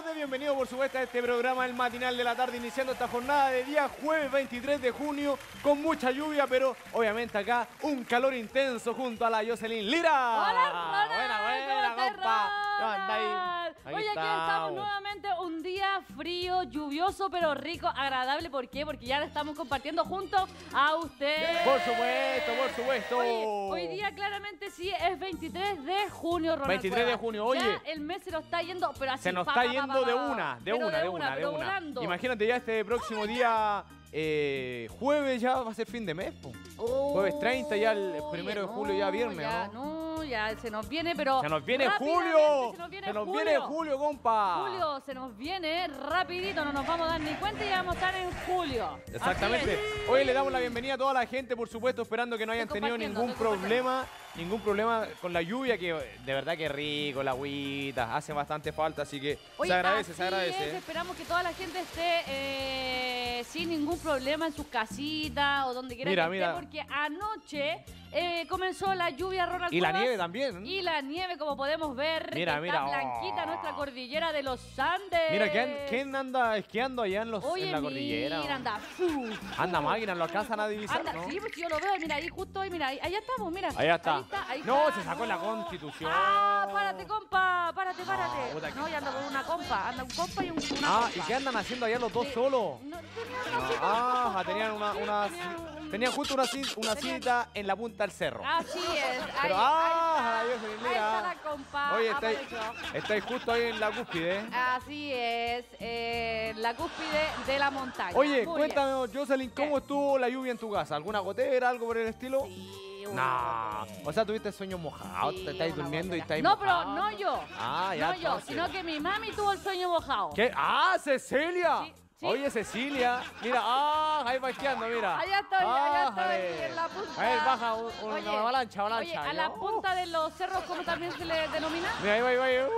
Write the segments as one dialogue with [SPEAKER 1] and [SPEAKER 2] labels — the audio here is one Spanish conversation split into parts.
[SPEAKER 1] Hola, muy buenas tardes. Bienvenido, por supuesto, a este programa El Matinal de la Tarde, iniciando esta jornada de día jueves 23 de junio, con mucha lluvia, pero obviamente acá un calor intenso junto a la Jocelyn Lira.
[SPEAKER 2] Hola, Ronald.
[SPEAKER 1] Buena, buena,
[SPEAKER 2] ¿Cómo estás,
[SPEAKER 1] compa. ¿Cómo andáis? Aquí
[SPEAKER 2] Oye, aquí
[SPEAKER 1] estamos.
[SPEAKER 2] nuevamente un día frío, lluvioso, pero rico, agradable. ¿Por qué? Porque ya lo estamos compartiendo junto a usted.
[SPEAKER 1] Por supuesto, por supuesto.
[SPEAKER 2] Oye, hoy día claramente sí es 23 de junio, Ronald
[SPEAKER 1] 23 de
[SPEAKER 2] Cuevas.
[SPEAKER 1] junio, oye.
[SPEAKER 2] Ya el mes se nos está yendo, pero así
[SPEAKER 1] Se nos
[SPEAKER 2] pa,
[SPEAKER 1] está
[SPEAKER 2] pa, pa,
[SPEAKER 1] yendo de una, de una, de una, de una.
[SPEAKER 2] volando.
[SPEAKER 1] Imagínate ya este próximo día eh, jueves ya va a ser fin de mes, po. Jueves 30 ya el primero de julio ya viernes,
[SPEAKER 2] ya,
[SPEAKER 1] ¿no?
[SPEAKER 2] Ya se nos viene, pero
[SPEAKER 1] Se nos viene julio.
[SPEAKER 2] Se nos viene
[SPEAKER 1] Se nos
[SPEAKER 2] julio.
[SPEAKER 1] viene julio, compa.
[SPEAKER 2] Julio se nos viene rapidito, no nos vamos a dar ni cuenta y ya vamos a estar en julio.
[SPEAKER 1] Exactamente. Hoy le damos la bienvenida a toda la gente, por supuesto, esperando que no hayan
[SPEAKER 2] Estoy
[SPEAKER 1] tenido ningún problema, ningún problema con la lluvia, que de verdad que rico, la agüita, hace bastante falta, así que
[SPEAKER 2] Oye,
[SPEAKER 1] se agradece, se agradece.
[SPEAKER 2] es,
[SPEAKER 1] ¿eh?
[SPEAKER 2] esperamos que toda la gente esté eh, sin ningún problema en sus casitas o donde quiera
[SPEAKER 1] Mira,
[SPEAKER 2] que
[SPEAKER 1] mira.
[SPEAKER 2] esté, porque anoche eh, comenzó la lluvia, Ronald
[SPEAKER 1] Y la nieve también.
[SPEAKER 2] Y la nieve, como podemos ver,
[SPEAKER 1] Mira, mira,
[SPEAKER 2] está
[SPEAKER 1] oh.
[SPEAKER 2] blanquita nuestra cordillera de los Andes.
[SPEAKER 1] Mira, ¿quién, quién anda esquiando allá en, los,
[SPEAKER 2] Oye,
[SPEAKER 1] en la cordillera?
[SPEAKER 2] mira, anda.
[SPEAKER 1] Anda máquina, lo alcanzan a divisar,
[SPEAKER 2] Anda,
[SPEAKER 1] ¿no?
[SPEAKER 2] sí, pues yo lo veo, mira, ahí justo ahí, mira, ahí, allá estamos, mira.
[SPEAKER 1] Allá está.
[SPEAKER 2] Ahí está, ahí
[SPEAKER 1] No,
[SPEAKER 2] está.
[SPEAKER 1] se sacó la Constitución.
[SPEAKER 2] Ah, párate, compa, párate, párate. No, ya ando con una compa, anda un compa y un, una
[SPEAKER 1] Ah,
[SPEAKER 2] compa.
[SPEAKER 1] ¿y qué andan haciendo allá los dos
[SPEAKER 2] Sí.
[SPEAKER 1] solos?
[SPEAKER 2] No, tenían
[SPEAKER 1] Ah, tenían una, una-
[SPEAKER 2] tenían-
[SPEAKER 1] tenían justo una, ci- una cita en la punta del cerro.
[SPEAKER 2] Así es, ahí,
[SPEAKER 1] Pero,
[SPEAKER 2] ahí
[SPEAKER 1] ah,
[SPEAKER 2] está.
[SPEAKER 1] Dios mío,
[SPEAKER 2] Ahí
[SPEAKER 1] mira.
[SPEAKER 2] está la compa,
[SPEAKER 1] Oye, estáis,
[SPEAKER 2] apareció.
[SPEAKER 1] estáis justo ahí en la cúspide.
[SPEAKER 2] Así es, eh, la cúspide de la montaña.
[SPEAKER 1] Oye,
[SPEAKER 2] Muy
[SPEAKER 1] cuéntame, Jocelyn, ¿cómo
[SPEAKER 2] ¿Qué?
[SPEAKER 1] estuvo la lluvia en tu casa? ¿Alguna gotera, algo por el estilo?
[SPEAKER 2] bien. Sí, gotera.
[SPEAKER 1] o sea, tuviste sueños mojados,
[SPEAKER 2] Sí,
[SPEAKER 1] te estáis durmiendo y estáis
[SPEAKER 2] No, pero no yo.
[SPEAKER 1] Ah, ya,
[SPEAKER 2] No yo, sino que mi mami tuvo el sueño mojado.
[SPEAKER 1] ¿Qué? ¡Ah, Cecilia!
[SPEAKER 2] Sí, sí.
[SPEAKER 1] Oye, Cecilia, mira, ah, ahí esquiando, mira.
[SPEAKER 2] Allá estoy, allá estoy, en la punta.
[SPEAKER 1] A ver, baja un- un-
[SPEAKER 2] Oye,
[SPEAKER 1] una avalancha, avalancha.
[SPEAKER 2] Oye, a la punta de los cerros, ¿cómo también se le denomina?
[SPEAKER 1] Mira, ahí va, ahí va, ahí va.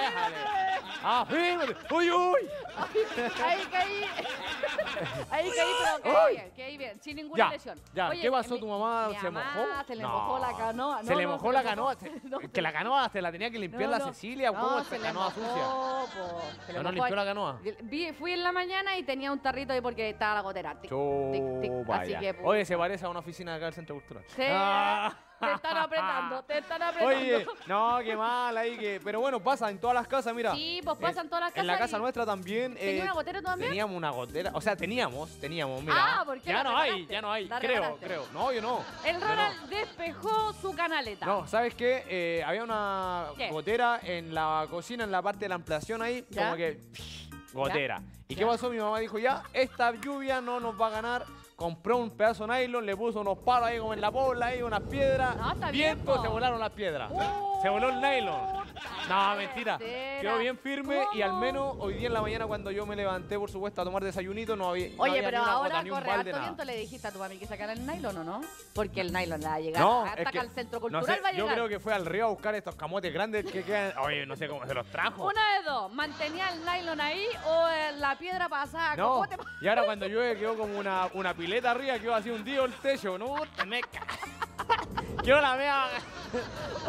[SPEAKER 1] Déjale. Ah, fíjate. Uy, uy.
[SPEAKER 2] Ahí caí. Ahí caí, pero caí bien, caí bien, sin ninguna
[SPEAKER 1] Ya,
[SPEAKER 2] lesión.
[SPEAKER 1] ya.
[SPEAKER 2] Oye,
[SPEAKER 1] ¿Qué pasó?
[SPEAKER 2] mi-
[SPEAKER 1] ¿Tu mamá
[SPEAKER 2] mi
[SPEAKER 1] se
[SPEAKER 2] mamá
[SPEAKER 1] mojó?
[SPEAKER 2] Se le
[SPEAKER 1] No.
[SPEAKER 2] mojó la canoa.
[SPEAKER 1] Se
[SPEAKER 2] No,
[SPEAKER 1] le
[SPEAKER 2] no,
[SPEAKER 1] mojó
[SPEAKER 2] se
[SPEAKER 1] la canoa. se-
[SPEAKER 2] No,
[SPEAKER 1] Que la canoa se la tenía que limpiar
[SPEAKER 2] no,
[SPEAKER 1] la
[SPEAKER 2] no.
[SPEAKER 1] Cecilia.
[SPEAKER 2] No,
[SPEAKER 1] ¿Cómo
[SPEAKER 2] se
[SPEAKER 1] esta
[SPEAKER 2] le
[SPEAKER 1] canoa
[SPEAKER 2] mojó,
[SPEAKER 1] sucia?
[SPEAKER 2] po. Se le
[SPEAKER 1] ¿No, no
[SPEAKER 2] mojó
[SPEAKER 1] limpió
[SPEAKER 2] ahí.
[SPEAKER 1] la canoa?
[SPEAKER 2] Vi- fui en la mañana y tenía un tarrito ahí porque estaba la gotera. Tic, tic, tic. Así que, pues,
[SPEAKER 1] Oye, se parece a una oficina de acá del Centro Cultural.
[SPEAKER 2] Sí,
[SPEAKER 1] Ah.
[SPEAKER 2] Te están apretando, te están apretando.
[SPEAKER 1] Oye, no, qué mal ahí que. Pero bueno, pasa en todas las casas, mira.
[SPEAKER 2] Sí, pues pasan
[SPEAKER 1] En-
[SPEAKER 2] todas las
[SPEAKER 1] En la
[SPEAKER 2] casas
[SPEAKER 1] casa
[SPEAKER 2] y-
[SPEAKER 1] nuestra también.
[SPEAKER 2] ¿Tenía
[SPEAKER 1] eh,
[SPEAKER 2] una gotera también?
[SPEAKER 1] Teníamos una gotera. O sea, teníamos, teníamos, mira.
[SPEAKER 2] Ah, ¿por qué
[SPEAKER 1] Ya no hay, ya no hay. Creo, creo. No, yo no.
[SPEAKER 2] El
[SPEAKER 1] no.
[SPEAKER 2] Ronald despejó su canaleta.
[SPEAKER 1] No, ¿sabes qué? Eh, había una
[SPEAKER 2] ¿Qué?
[SPEAKER 1] gotera en la cocina, en la parte de la ampliación ahí,
[SPEAKER 2] ¿Ya?
[SPEAKER 1] como que gotera. ¿Y qué pasó? Mi mamá dijo, ya, esta lluvia no nos va a ganar. Compró un pedazo de nylon, le puso unos palos ahí como en la pobla, ahí unas piedras.
[SPEAKER 2] No, está bien,
[SPEAKER 1] Viento, se volaron las piedras.
[SPEAKER 2] Uh,
[SPEAKER 1] se voló el nylon. No, mentira. Quedó bien firme y al menos hoy día en la mañana cuando yo me levanté, por supuesto, a tomar desayunito, no había, no
[SPEAKER 2] Oye,
[SPEAKER 1] había
[SPEAKER 2] pero
[SPEAKER 1] ni una
[SPEAKER 2] ahora
[SPEAKER 1] ni un
[SPEAKER 2] corre
[SPEAKER 1] balde,
[SPEAKER 2] harto
[SPEAKER 1] nada.
[SPEAKER 2] viento. Le dijiste a tu mami que sacara el nylon o no? Porque el nylon le va a llegar
[SPEAKER 1] No,
[SPEAKER 2] hasta
[SPEAKER 1] es
[SPEAKER 2] acá
[SPEAKER 1] que,
[SPEAKER 2] al centro
[SPEAKER 1] no
[SPEAKER 2] cultural.
[SPEAKER 1] sé,
[SPEAKER 2] va a
[SPEAKER 1] yo
[SPEAKER 2] llegar.
[SPEAKER 1] creo que fue al río a buscar estos camotes grandes que quedan. Oye, no sé cómo se los trajo.
[SPEAKER 2] Una de dos, mantenía el nylon ahí o eh, la piedra pasada.
[SPEAKER 1] No,
[SPEAKER 2] cocote.
[SPEAKER 1] y ahora cuando llueve quedó como una, una pileta arriba, quedó así hundido el techo. No, te me ca- Quedó la mea,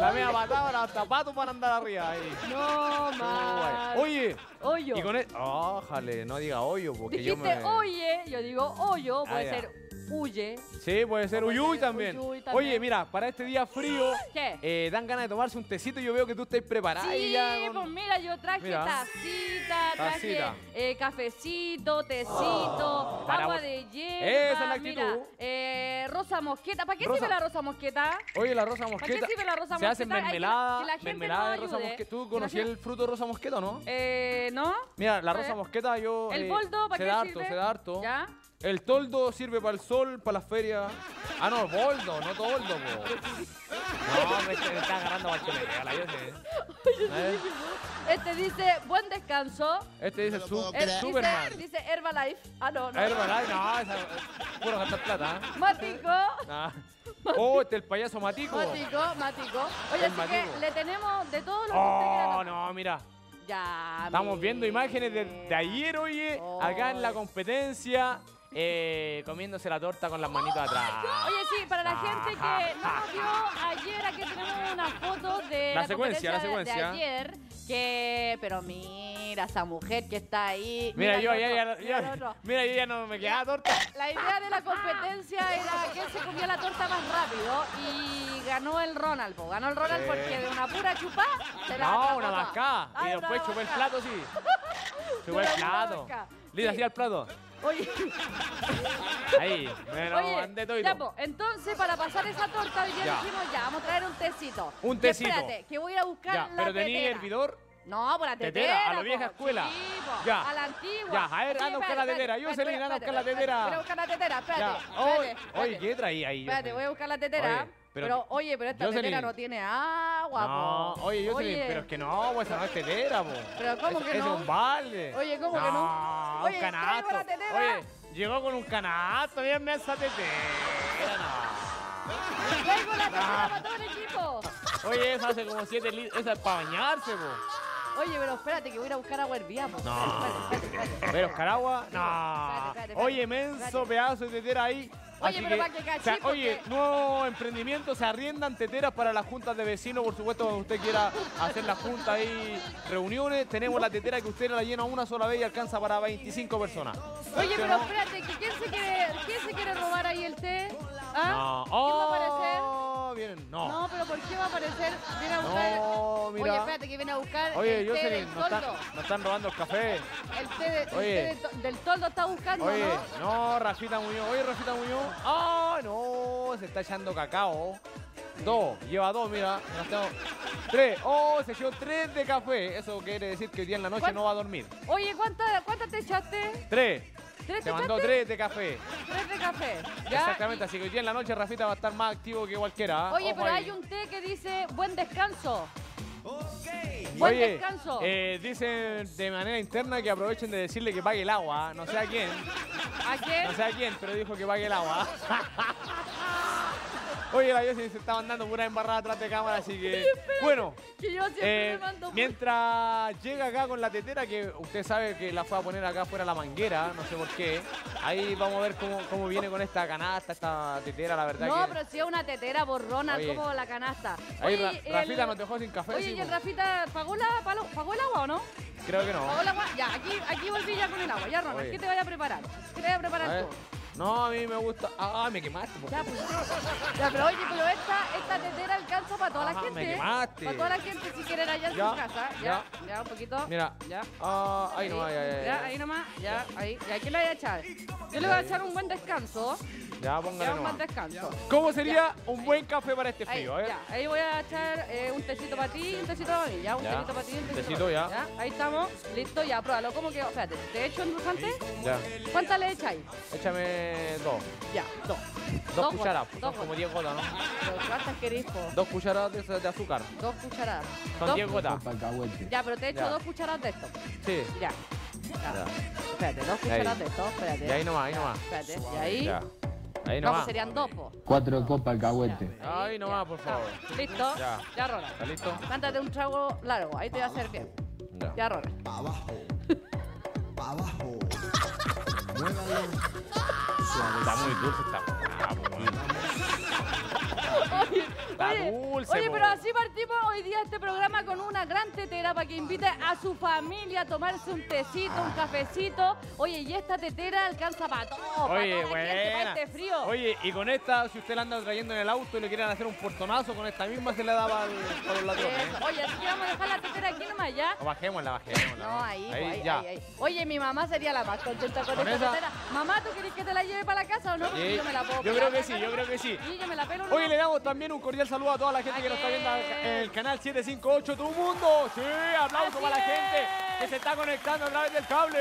[SPEAKER 1] la mea patada, los zapatos para andar ahí.
[SPEAKER 2] No, man.
[SPEAKER 1] Oye,
[SPEAKER 2] Hoyo.
[SPEAKER 1] y con el... Ójale, no diga hoyo, porque yo
[SPEAKER 2] Dijiste
[SPEAKER 1] me...
[SPEAKER 2] oye, yo digo hoyo, puede
[SPEAKER 1] Ah, ya.
[SPEAKER 2] ser huye.
[SPEAKER 1] Sí, puede ser
[SPEAKER 2] puede
[SPEAKER 1] uyuy
[SPEAKER 2] ser
[SPEAKER 1] también.
[SPEAKER 2] uyuy también.
[SPEAKER 1] Oye, mira, para este día frío,
[SPEAKER 2] ¿Qué?
[SPEAKER 1] eh, dan ganas de tomarse un tecito y yo veo que tú estás preparada
[SPEAKER 2] Sí,
[SPEAKER 1] ya
[SPEAKER 2] pues mira, yo traje
[SPEAKER 1] Mira.
[SPEAKER 2] tacita, traje
[SPEAKER 1] Tacita.
[SPEAKER 2] eh, cafecito, tecito,
[SPEAKER 1] Para
[SPEAKER 2] agua
[SPEAKER 1] vos.
[SPEAKER 2] de hierba.
[SPEAKER 1] Esa es la actitud.
[SPEAKER 2] Mira, eh, rosa mosqueta. ¿Para qué
[SPEAKER 1] Rosa.
[SPEAKER 2] sirve la rosa mosqueta?
[SPEAKER 1] Oye, la rosa
[SPEAKER 2] qué
[SPEAKER 1] mosqueta.
[SPEAKER 2] sirve la rosa
[SPEAKER 1] Se hace
[SPEAKER 2] mosqueta? Que la-
[SPEAKER 1] mermelada,
[SPEAKER 2] que la
[SPEAKER 1] mermelada de rosa mosqueta. ¿Tú
[SPEAKER 2] la
[SPEAKER 1] conocías el fruto rosa mosqueta o no?
[SPEAKER 2] Eh, ¿no?
[SPEAKER 1] Mira, la rosa mosqueta yo...
[SPEAKER 2] ¿El
[SPEAKER 1] eh,
[SPEAKER 2] boldo para
[SPEAKER 1] se
[SPEAKER 2] qué
[SPEAKER 1] da harto,
[SPEAKER 2] sirve?
[SPEAKER 1] se da harto.
[SPEAKER 2] ¿Ya?
[SPEAKER 1] El toldo sirve para el sol, para las ferias. Ah, no, boldo, no toldo, po. No, me, me está agarrando para me regala, yo sé. ¿Eh?
[SPEAKER 2] Este dice, buen descanso.
[SPEAKER 1] Este dice su,
[SPEAKER 2] Eh,
[SPEAKER 1] Superman.
[SPEAKER 2] Dice, dice Herbalife. Ah, no, no.
[SPEAKER 1] Herbalife, no, esa es puro gastar plata. ¿eh?
[SPEAKER 2] Mático.
[SPEAKER 1] Ah. Oh, este es el payaso Matico.
[SPEAKER 2] Mático, mático. Oye,
[SPEAKER 1] El
[SPEAKER 2] así que
[SPEAKER 1] Matico.
[SPEAKER 2] le tenemos de todo lo que usted quiera
[SPEAKER 1] Oh, no, mira.
[SPEAKER 2] Ya.
[SPEAKER 1] Estamos viendo imágenes de, de ayer, oye, acá en la competencia. Eh, comiéndose la torta con las manitos atrás.
[SPEAKER 2] Oye, sí, para la gente que no nos vio ayer, aquí tenemos una foto de
[SPEAKER 1] La
[SPEAKER 2] la,
[SPEAKER 1] secuencia, la secuencia.
[SPEAKER 2] de ayer. Que, pero mira esa mujer que está ahí.
[SPEAKER 1] Mira, yo ya, ya-
[SPEAKER 2] mira
[SPEAKER 1] yo ya no me quedaba torta.
[SPEAKER 2] La idea de la competencia era quién se comió la torta más rápido y ganó el Ronald. po. Ganó el Ronald
[SPEAKER 1] Sí.
[SPEAKER 2] porque de una pura chupa se la
[SPEAKER 1] No, una
[SPEAKER 2] toda.
[SPEAKER 1] mascada.
[SPEAKER 2] Ah,
[SPEAKER 1] Y después chupé el plato, sí. Chupé el plato. Lida,
[SPEAKER 2] Sí.
[SPEAKER 1] hacía el plato.
[SPEAKER 2] Oye,
[SPEAKER 1] Ahí, me lo
[SPEAKER 2] Oye,
[SPEAKER 1] mandé todo y
[SPEAKER 2] ya,
[SPEAKER 1] todo.
[SPEAKER 2] po, entonces para pasar esa torta hoy día
[SPEAKER 1] Ya.
[SPEAKER 2] dijimos ya, vamos a traer un tecito.
[SPEAKER 1] Un
[SPEAKER 2] Y
[SPEAKER 1] tecito.
[SPEAKER 2] espérate, que voy a ir a buscar
[SPEAKER 1] Ya,
[SPEAKER 2] la
[SPEAKER 1] pero tenía
[SPEAKER 2] tetera.
[SPEAKER 1] hervidor.
[SPEAKER 2] No, por la
[SPEAKER 1] Tetera,
[SPEAKER 2] tetera.
[SPEAKER 1] a la vieja escuela. Ya.
[SPEAKER 2] A la antigua.
[SPEAKER 1] Ya, a ver, anda a buscar la tetera. Jocelyn,
[SPEAKER 2] espérate,
[SPEAKER 1] anda a buscar la tetera.
[SPEAKER 2] Voy a buscar la tetera, espérate.
[SPEAKER 1] Oye, ¿qué traí ahí?
[SPEAKER 2] Espérate, voy a buscar la tetera.
[SPEAKER 1] Pero
[SPEAKER 2] pero, oye, pero esta
[SPEAKER 1] Jocelyn.
[SPEAKER 2] tetera no tiene agua,
[SPEAKER 1] No,
[SPEAKER 2] po.
[SPEAKER 1] oye, Jocelyn,
[SPEAKER 2] Oye,
[SPEAKER 1] pero es que no, pues esa no es tetera, po.
[SPEAKER 2] Pero ¿cómo
[SPEAKER 1] Es-
[SPEAKER 2] que
[SPEAKER 1] es
[SPEAKER 2] no?
[SPEAKER 1] un balde.
[SPEAKER 2] Oye, ¿cómo que no?
[SPEAKER 1] un
[SPEAKER 2] Oye,
[SPEAKER 1] canasto.
[SPEAKER 2] la tetera.
[SPEAKER 1] Oye, llegó con un canasto, bien esa tetera, no.
[SPEAKER 2] Traigo la tetera para todo el equipo.
[SPEAKER 1] Oye, esa hace como 7 litros, esa es para bañarse, po.
[SPEAKER 2] Oye, pero espérate que voy a ir a buscar agua hervida.
[SPEAKER 1] No.
[SPEAKER 2] Espérate, espérate, espérate.
[SPEAKER 1] Pero Caragua, no.
[SPEAKER 2] Espérate, espérate,
[SPEAKER 1] Oye, menso pedazo de tetera ahí.
[SPEAKER 2] Oye,
[SPEAKER 1] Así
[SPEAKER 2] pero para que cachí,
[SPEAKER 1] oye,
[SPEAKER 2] porque-
[SPEAKER 1] nuevo emprendimiento, se arriendan teteras para las juntas de vecinos, por supuesto, cuando usted quiera hacer las juntas y reuniones, tenemos la tetera que usted la llena una sola vez y alcanza para 25 personas.
[SPEAKER 2] Oye,
[SPEAKER 1] ¿Sí o
[SPEAKER 2] pero
[SPEAKER 1] no?
[SPEAKER 2] espérate, que ¿quién se quiere, quién se quiere robar ahí el té? ¿Ah?
[SPEAKER 1] No.
[SPEAKER 2] ¿Quién va a aparecer?
[SPEAKER 1] Oh, vienen, no.
[SPEAKER 2] No, pero ¿por qué va a aparecer? Viene a buscar.
[SPEAKER 1] No,
[SPEAKER 2] Oye, espérate que viene a buscar
[SPEAKER 1] Oye,
[SPEAKER 2] el té
[SPEAKER 1] Jocelyn,
[SPEAKER 2] del
[SPEAKER 1] nos están,
[SPEAKER 2] toldo.
[SPEAKER 1] nos están robando el café.
[SPEAKER 2] El té, de- el
[SPEAKER 1] Oye.
[SPEAKER 2] té de to- del toldo está buscando,
[SPEAKER 1] Oye,
[SPEAKER 2] ¿no?
[SPEAKER 1] no, Rafita Muñoz. Oye, Rafita Muñoz. ¡Ah, no! Se está echando cacao. Dos, lleva dos, mira. Tres. ¡Oh! Se echó tres de café. Eso quiere decir que hoy día en la noche
[SPEAKER 2] ¿Cuán-
[SPEAKER 1] no va a dormir.
[SPEAKER 2] Oye, ¿cuántas cuántas te echaste?
[SPEAKER 1] Tres.
[SPEAKER 2] ¿Tres
[SPEAKER 1] Se
[SPEAKER 2] te
[SPEAKER 1] mandó tres de café.
[SPEAKER 2] Tres de café. ¿ya?
[SPEAKER 1] Exactamente, así que hoy día en la noche Rafita va a estar más activo que cualquiera. ¿ah?
[SPEAKER 2] Oye,
[SPEAKER 1] Ojo
[SPEAKER 2] pero
[SPEAKER 1] ahí.
[SPEAKER 2] hay un té que dice buen descanso. Buen
[SPEAKER 1] Oye,
[SPEAKER 2] descanso.
[SPEAKER 1] eh, dicen de manera interna que aprovechen de decirle que pague el agua. ¿ah? No sé a quién.
[SPEAKER 2] ¿A quién?
[SPEAKER 1] No sé a quién, pero dijo que pague el agua. Oye, la Yossi se está mandando pura embarrada atrás de cámara, así que. Bueno,
[SPEAKER 2] Que yo
[SPEAKER 1] eh,
[SPEAKER 2] mando.
[SPEAKER 1] mientras llega acá con la tetera, que usted sabe que la fue a poner acá fuera la manguera, no sé por qué. Ahí vamos a ver cómo, cómo viene con esta canasta, esta tetera, la verdad
[SPEAKER 2] No,
[SPEAKER 1] que.
[SPEAKER 2] pero si es una tetera borrona,
[SPEAKER 1] Oye.
[SPEAKER 2] como la canasta.
[SPEAKER 1] Ahí
[SPEAKER 2] Oye,
[SPEAKER 1] Ra-
[SPEAKER 2] el-
[SPEAKER 1] Rafita nos dejó sin café,
[SPEAKER 2] Oye,
[SPEAKER 1] sí,
[SPEAKER 2] ¿y el. Rafita pagó, la, pagó, el agua o no?
[SPEAKER 1] Creo que no.
[SPEAKER 2] ¿Pagó el agua? Ya, aquí, aquí volví ya con el agua. Ya, Ronald,
[SPEAKER 1] Oye.
[SPEAKER 2] ¿qué te vaya a preparar? ¿Qué te vaya a
[SPEAKER 1] A
[SPEAKER 2] preparar
[SPEAKER 1] ver.
[SPEAKER 2] tú?
[SPEAKER 1] No, a mí me gusta. Ah, me quemaste.
[SPEAKER 2] Ya, pues. Ya, pero oye, pero esta, esta tetera alcanza para toda
[SPEAKER 1] Ajá,
[SPEAKER 2] la
[SPEAKER 1] me
[SPEAKER 2] gente. ¿eh?
[SPEAKER 1] quemaste.
[SPEAKER 2] Para toda la gente si quieren allá en
[SPEAKER 1] Ya,
[SPEAKER 2] su casa. Ya,
[SPEAKER 1] ya.
[SPEAKER 2] ya, un poquito.
[SPEAKER 1] Mira.
[SPEAKER 2] Ya.
[SPEAKER 1] Ah, ahí no, ya, ya, ya.
[SPEAKER 2] Ya, ahí nomás. Ya, ahí. ¿Y aquí le voy a echar? Yo le voy a echar un buen descanso.
[SPEAKER 1] Ya, póngale
[SPEAKER 2] Ya, un
[SPEAKER 1] nomás.
[SPEAKER 2] buen descanso.
[SPEAKER 1] ¿Cómo sería un buen café para este
[SPEAKER 2] Ahí,
[SPEAKER 1] frío? A ver.
[SPEAKER 2] ya, ahí voy a echar eh, un tecito para ti y un tecito para mí. Ya, un
[SPEAKER 1] Ya.
[SPEAKER 2] tecito para ti y un tecito,
[SPEAKER 1] Tecito,
[SPEAKER 2] para mí.
[SPEAKER 1] ya.
[SPEAKER 2] Ahí estamos. Listo, ya, pruébalo. ¿Cómo quedó? Espérate, ¿te echo endulzante?
[SPEAKER 1] Ya.
[SPEAKER 2] ¿Cuántas le echáis?
[SPEAKER 1] Échame dos.
[SPEAKER 2] Ya, dos.
[SPEAKER 1] Dos,
[SPEAKER 2] Dos
[SPEAKER 1] cucharadas. Son
[SPEAKER 2] dos
[SPEAKER 1] como 10 gotas, ¿no?
[SPEAKER 2] Pero ¿Cuántas queréis, po?
[SPEAKER 1] Dos cucharadas de, de azúcar.
[SPEAKER 2] Dos cucharadas.
[SPEAKER 1] Son
[SPEAKER 2] Dos
[SPEAKER 1] 10 gotas.
[SPEAKER 2] Ya, pero te echo
[SPEAKER 1] Ya.
[SPEAKER 2] dos cucharadas de esto.
[SPEAKER 1] Sí.
[SPEAKER 2] Ya. Ya.
[SPEAKER 1] Ya.
[SPEAKER 2] Espérate, dos cucharadas de esto. Espérate.
[SPEAKER 1] Y ahí nomás, ahí nomás.
[SPEAKER 2] Espérate. Y ahí.
[SPEAKER 1] Ya. Ahí
[SPEAKER 2] No, pues
[SPEAKER 1] nomás.
[SPEAKER 2] serían dos, po.
[SPEAKER 3] Cuatro copas alcahuete.
[SPEAKER 1] Ahí nomás,
[SPEAKER 2] Ya,
[SPEAKER 1] por favor.
[SPEAKER 2] ¿Listo?
[SPEAKER 1] Ya.
[SPEAKER 2] Ya.
[SPEAKER 1] ¿Está listo?
[SPEAKER 2] Mántate un trago largo. Ahí te va a hacer bien.
[SPEAKER 1] Ya.
[SPEAKER 2] Ya, Ronald.
[SPEAKER 4] Pa' abajo, pa' abajo. Muévalo.
[SPEAKER 1] Está muy dulce esta. Ah, pues,
[SPEAKER 2] Oye,
[SPEAKER 1] Está
[SPEAKER 2] oye,
[SPEAKER 1] dulce,
[SPEAKER 2] oye, pero así partimos hoy día este programa con una gran tetera para que invite a su familia a tomarse un tecito, un cafecito. Oye, y esta tetera alcanza para todo,
[SPEAKER 1] Oye,
[SPEAKER 2] para toda para este frío.
[SPEAKER 1] Oye, y con esta, si usted la anda trayendo en el auto y le quieren hacer un portonazo, con esta misma se le daba al, a los. ¿eh?
[SPEAKER 2] Eso. Oye, así que vamos a dejar la tetera aquí nomás ya.
[SPEAKER 1] O bajémosla, bajémosla.
[SPEAKER 2] No, ahí, ahí,
[SPEAKER 1] ya.
[SPEAKER 2] ahí, ahí. Oye, mi mamá sería la más contenta con,
[SPEAKER 1] ¿Con
[SPEAKER 2] esta
[SPEAKER 1] esa?
[SPEAKER 2] tetera. Mamá, ¿tú querés que te la lleve para la casa o no?
[SPEAKER 1] Sí,
[SPEAKER 2] yo me la puedo
[SPEAKER 1] yo creo que sí, yo creo que sí.
[SPEAKER 2] Sí, yo me la pelo.
[SPEAKER 1] Hoy
[SPEAKER 2] nomás.
[SPEAKER 1] le damos también un cordial saludo a toda la gente que nos está viendo en el canal 758 Tu Mundo. Sí, aplauso para la gente que se está conectando a través del cable.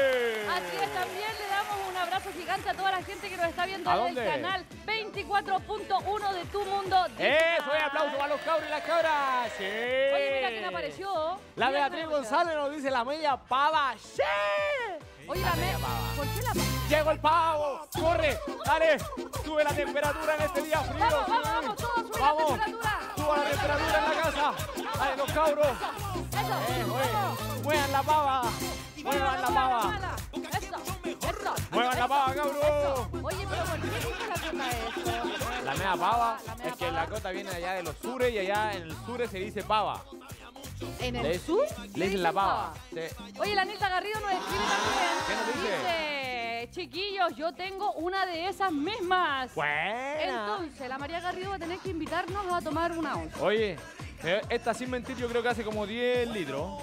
[SPEAKER 2] Así es, también le damos un abrazo gigante a toda la gente que nos está viendo
[SPEAKER 1] ¿A
[SPEAKER 2] en el canal 24.1 de Tu Mundo Digital.
[SPEAKER 1] Eso es, aplauso para los cabros y las cabras. Sí.
[SPEAKER 2] Oye, mira quién apareció.
[SPEAKER 1] La
[SPEAKER 2] Mira
[SPEAKER 1] Beatriz. González nos dice la media pava. ¡Sí!
[SPEAKER 2] Oye, la me...
[SPEAKER 1] media pava.
[SPEAKER 2] ¿Por qué la
[SPEAKER 1] Llegó el pavo. Corre, dale. Sube la temperatura en este día frío.
[SPEAKER 2] Vamos, vamos, vamos, todos, sube la temperatura.
[SPEAKER 1] Suba la temperatura en la casa. Dale, los cabros.
[SPEAKER 2] Eso,
[SPEAKER 1] Eh. Muevan la pava. Muevan la pava.
[SPEAKER 2] Eso, eso.
[SPEAKER 1] Muevan la pava, cabro.
[SPEAKER 2] Oye, pero ¿por qué dice la cota eso?
[SPEAKER 1] La mea pava es que la cota viene allá de los sures y allá en el sur se dice pava.
[SPEAKER 2] ¿En el sur?
[SPEAKER 1] le dicen la pava. Sí.
[SPEAKER 2] Oye, la Anita Garrido nos escribe también.
[SPEAKER 1] ¿Qué nos dice?
[SPEAKER 2] Dice, chiquillos, yo tengo una de esas mismas.
[SPEAKER 1] Buena.
[SPEAKER 2] Entonces, la María Garrido va a tener que invitarnos a tomar una onza.
[SPEAKER 1] Oye, eh, esta sin mentir yo creo que hace como 10 litros.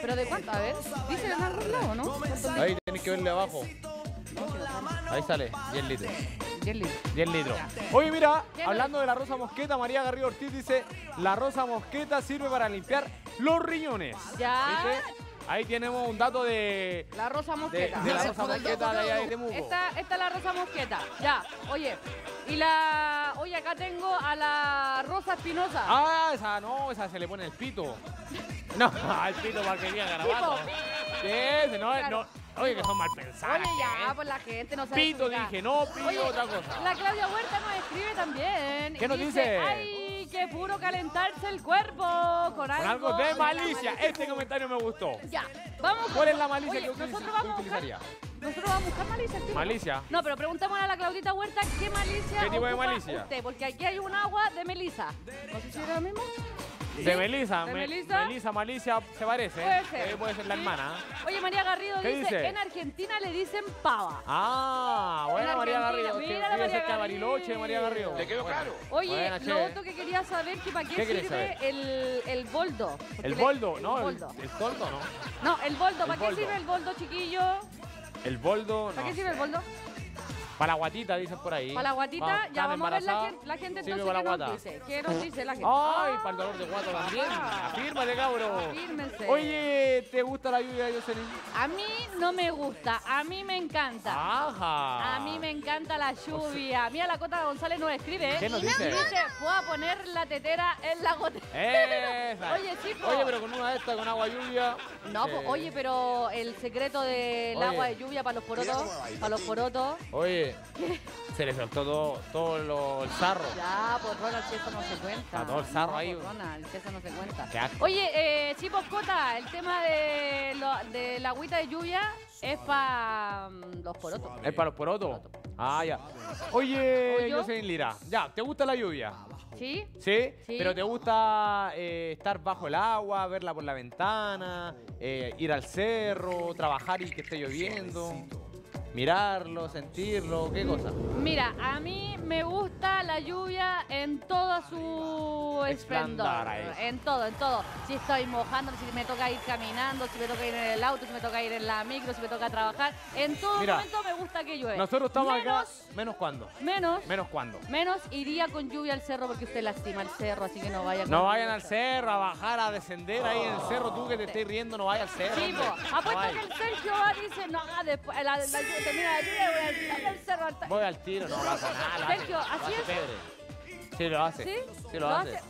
[SPEAKER 2] ¿Pero de cuánto? A ver, dice en lado, ¿no? ¿Cuánto
[SPEAKER 1] Ahí tenés que verle abajo. Ahí sale, 10 litros.
[SPEAKER 2] Diez litros.
[SPEAKER 1] 10 litros. Oye, mira,
[SPEAKER 2] ¿Qué nos
[SPEAKER 1] hablando de la rosa mosqueta, María Garrido Ortiz dice, la rosa mosqueta sirve para limpiar los riñones.
[SPEAKER 2] Ya.
[SPEAKER 1] ¿Viste? Ahí tenemos un dato de,
[SPEAKER 2] La rosa mosqueta.
[SPEAKER 1] de la rosa mosqueta de allá de Temuco.
[SPEAKER 2] Esta, esta es la rosa mosqueta. Ya, oye. Y la. Oye, acá tengo a la rosa espinosa.
[SPEAKER 1] Ah, esa no, esa se le pone el pito. No, al pito para que diga garabato. Sí, ese no, no. Oye, que son mal pensadas.
[SPEAKER 2] Oye, ya,
[SPEAKER 1] ¿eh?
[SPEAKER 2] pues la gente no sabe.
[SPEAKER 1] Pito
[SPEAKER 2] explicar.
[SPEAKER 1] dije, no, pito
[SPEAKER 2] Oye,
[SPEAKER 1] otra cosa.
[SPEAKER 2] La Claudia Huerta nos escribe también.
[SPEAKER 1] ¿Qué nos dice?
[SPEAKER 2] Ay, qué puro calentarse el cuerpo con algo,
[SPEAKER 1] de malicia. Este comentario me gustó.
[SPEAKER 2] Ya, vamos.
[SPEAKER 1] ¿Cuál es la malicia
[SPEAKER 2] Oye,
[SPEAKER 1] que usted
[SPEAKER 2] nosotros vamos
[SPEAKER 1] utilizaría?
[SPEAKER 2] Nosotros vamos a buscar malicia. tío.
[SPEAKER 1] Malicia.
[SPEAKER 2] No, pero preguntémosle a la Claudita Huerta qué malicia
[SPEAKER 1] ¿Qué tipo de malicia?
[SPEAKER 2] usted, porque aquí hay un agua de melisa. No sé si era lo mismo.
[SPEAKER 1] De Melisa.
[SPEAKER 2] ¿De
[SPEAKER 1] me-
[SPEAKER 2] Melisa?
[SPEAKER 1] Melisa, Malicia, se parece.
[SPEAKER 2] Puede ser.
[SPEAKER 1] Eh, puede ser la
[SPEAKER 2] Sí.
[SPEAKER 1] hermana.
[SPEAKER 2] Oye, María Garrido
[SPEAKER 1] ¿Qué
[SPEAKER 2] dice,
[SPEAKER 1] dice?
[SPEAKER 2] en Argentina le dicen pava.
[SPEAKER 1] Ah, buena
[SPEAKER 2] En
[SPEAKER 1] María
[SPEAKER 2] Argentina.
[SPEAKER 1] Garrido. Que
[SPEAKER 2] Mira la
[SPEAKER 1] vive
[SPEAKER 2] María
[SPEAKER 1] cerca de
[SPEAKER 2] Garrido.
[SPEAKER 1] María Garrido.
[SPEAKER 3] ¿Te quedó
[SPEAKER 1] Buena.
[SPEAKER 3] claro?
[SPEAKER 2] Oye,
[SPEAKER 1] Buena,
[SPEAKER 2] lo
[SPEAKER 1] che.
[SPEAKER 2] otro que quería saber que para qué,
[SPEAKER 1] ¿Qué querés
[SPEAKER 2] sirve
[SPEAKER 1] saber?
[SPEAKER 2] el, el boldo. Porque
[SPEAKER 1] El
[SPEAKER 2] le-
[SPEAKER 1] boldo, ¿no? El,
[SPEAKER 2] boldo.
[SPEAKER 1] el ¿no?
[SPEAKER 2] No, el boldo. ¿Para qué
[SPEAKER 1] boldo.
[SPEAKER 2] sirve el boldo, chiquillo?
[SPEAKER 1] El boldo,
[SPEAKER 2] ¿Para
[SPEAKER 1] no.
[SPEAKER 2] qué sirve el boldo?
[SPEAKER 1] Para la guatita, dicen por ahí.
[SPEAKER 2] Para la guatita,
[SPEAKER 1] Va-
[SPEAKER 2] ya vamos a ver la gente, la gente entonces
[SPEAKER 1] para
[SPEAKER 2] qué nos dice. ¿Qué nos dice la gente?
[SPEAKER 1] Ay, para el dolor de guato también. Afírmate, cabro.
[SPEAKER 2] Afírmense.
[SPEAKER 1] Oye, ¿te gusta la lluvia, Jocelyn?
[SPEAKER 2] A mí no me gusta, a mí me encanta.
[SPEAKER 1] Ajá.
[SPEAKER 2] A mí me encanta la lluvia. Mira, la Cota González nos escribe. ¿eh?
[SPEAKER 1] ¿Qué nos dice?
[SPEAKER 2] Dice, voy a poner la tetera en la gotera.
[SPEAKER 1] Esa.
[SPEAKER 2] Oye, sí, po.
[SPEAKER 1] Oye, pero con una de estas, con agua lluvia.
[SPEAKER 2] No,
[SPEAKER 1] eh,
[SPEAKER 2] pues, oye, pero el secreto del
[SPEAKER 1] Oye.
[SPEAKER 2] agua de lluvia para los porotos, para los porotos.
[SPEAKER 1] Oye, se le soltó todo, todo lo, el sarro.
[SPEAKER 2] Ya, pues Ronald, si eso no se cuenta.
[SPEAKER 1] Está todo el sarro
[SPEAKER 2] No,
[SPEAKER 1] ahí.
[SPEAKER 2] pues, Ronald, si eso no se cuenta.
[SPEAKER 1] Qué asco.
[SPEAKER 2] Oye, eh, Chipos Cota, el tema de, lo- de la agüita de lluvia es para los porotos.
[SPEAKER 1] ¿Es para los porotos? Ah, ya. Oye,
[SPEAKER 2] ¿O yo?
[SPEAKER 1] Jocelyn Lira, ya, ¿te gusta la lluvia?
[SPEAKER 2] ¿Sí?
[SPEAKER 1] ¿Sí?
[SPEAKER 2] Sí.
[SPEAKER 1] ¿Pero te gusta eh, estar bajo el agua, verla por la ventana, eh, ir al cerro, trabajar y que esté lloviendo? Mirarlo, sentirlo, ¿qué cosa?
[SPEAKER 2] Mira, a mí me gusta la lluvia en todo su esplendor. En todo, en todo. Si estoy mojando, si me toca ir caminando, si me toca ir en el auto, si me toca ir en la micro, si me toca trabajar. En todo
[SPEAKER 1] Mira,
[SPEAKER 2] momento me gusta que llueve.
[SPEAKER 1] Nosotros estamos
[SPEAKER 2] menos,
[SPEAKER 1] acá. ¿Menos cuándo?
[SPEAKER 2] Menos,
[SPEAKER 1] ¿Menos cuándo?
[SPEAKER 2] menos iría con lluvia al cerro porque usted lastima el cerro, así que no vaya con
[SPEAKER 1] No vayan al cerro, a bajar, a descender ahí en el cerro. Tú que te estés riendo, no vayas al cerro.
[SPEAKER 2] Apuesto que el Sergio dice, no, después, la, la, lluvia- voy al- al cerro. al-
[SPEAKER 1] Voy al tiro, no pasa nada. lo hace-
[SPEAKER 2] Sergio,
[SPEAKER 1] lo
[SPEAKER 2] ¿así
[SPEAKER 1] hace
[SPEAKER 2] es?
[SPEAKER 1] Sí, lo hace.
[SPEAKER 2] ¿Sí?
[SPEAKER 1] Sí, lo, hace.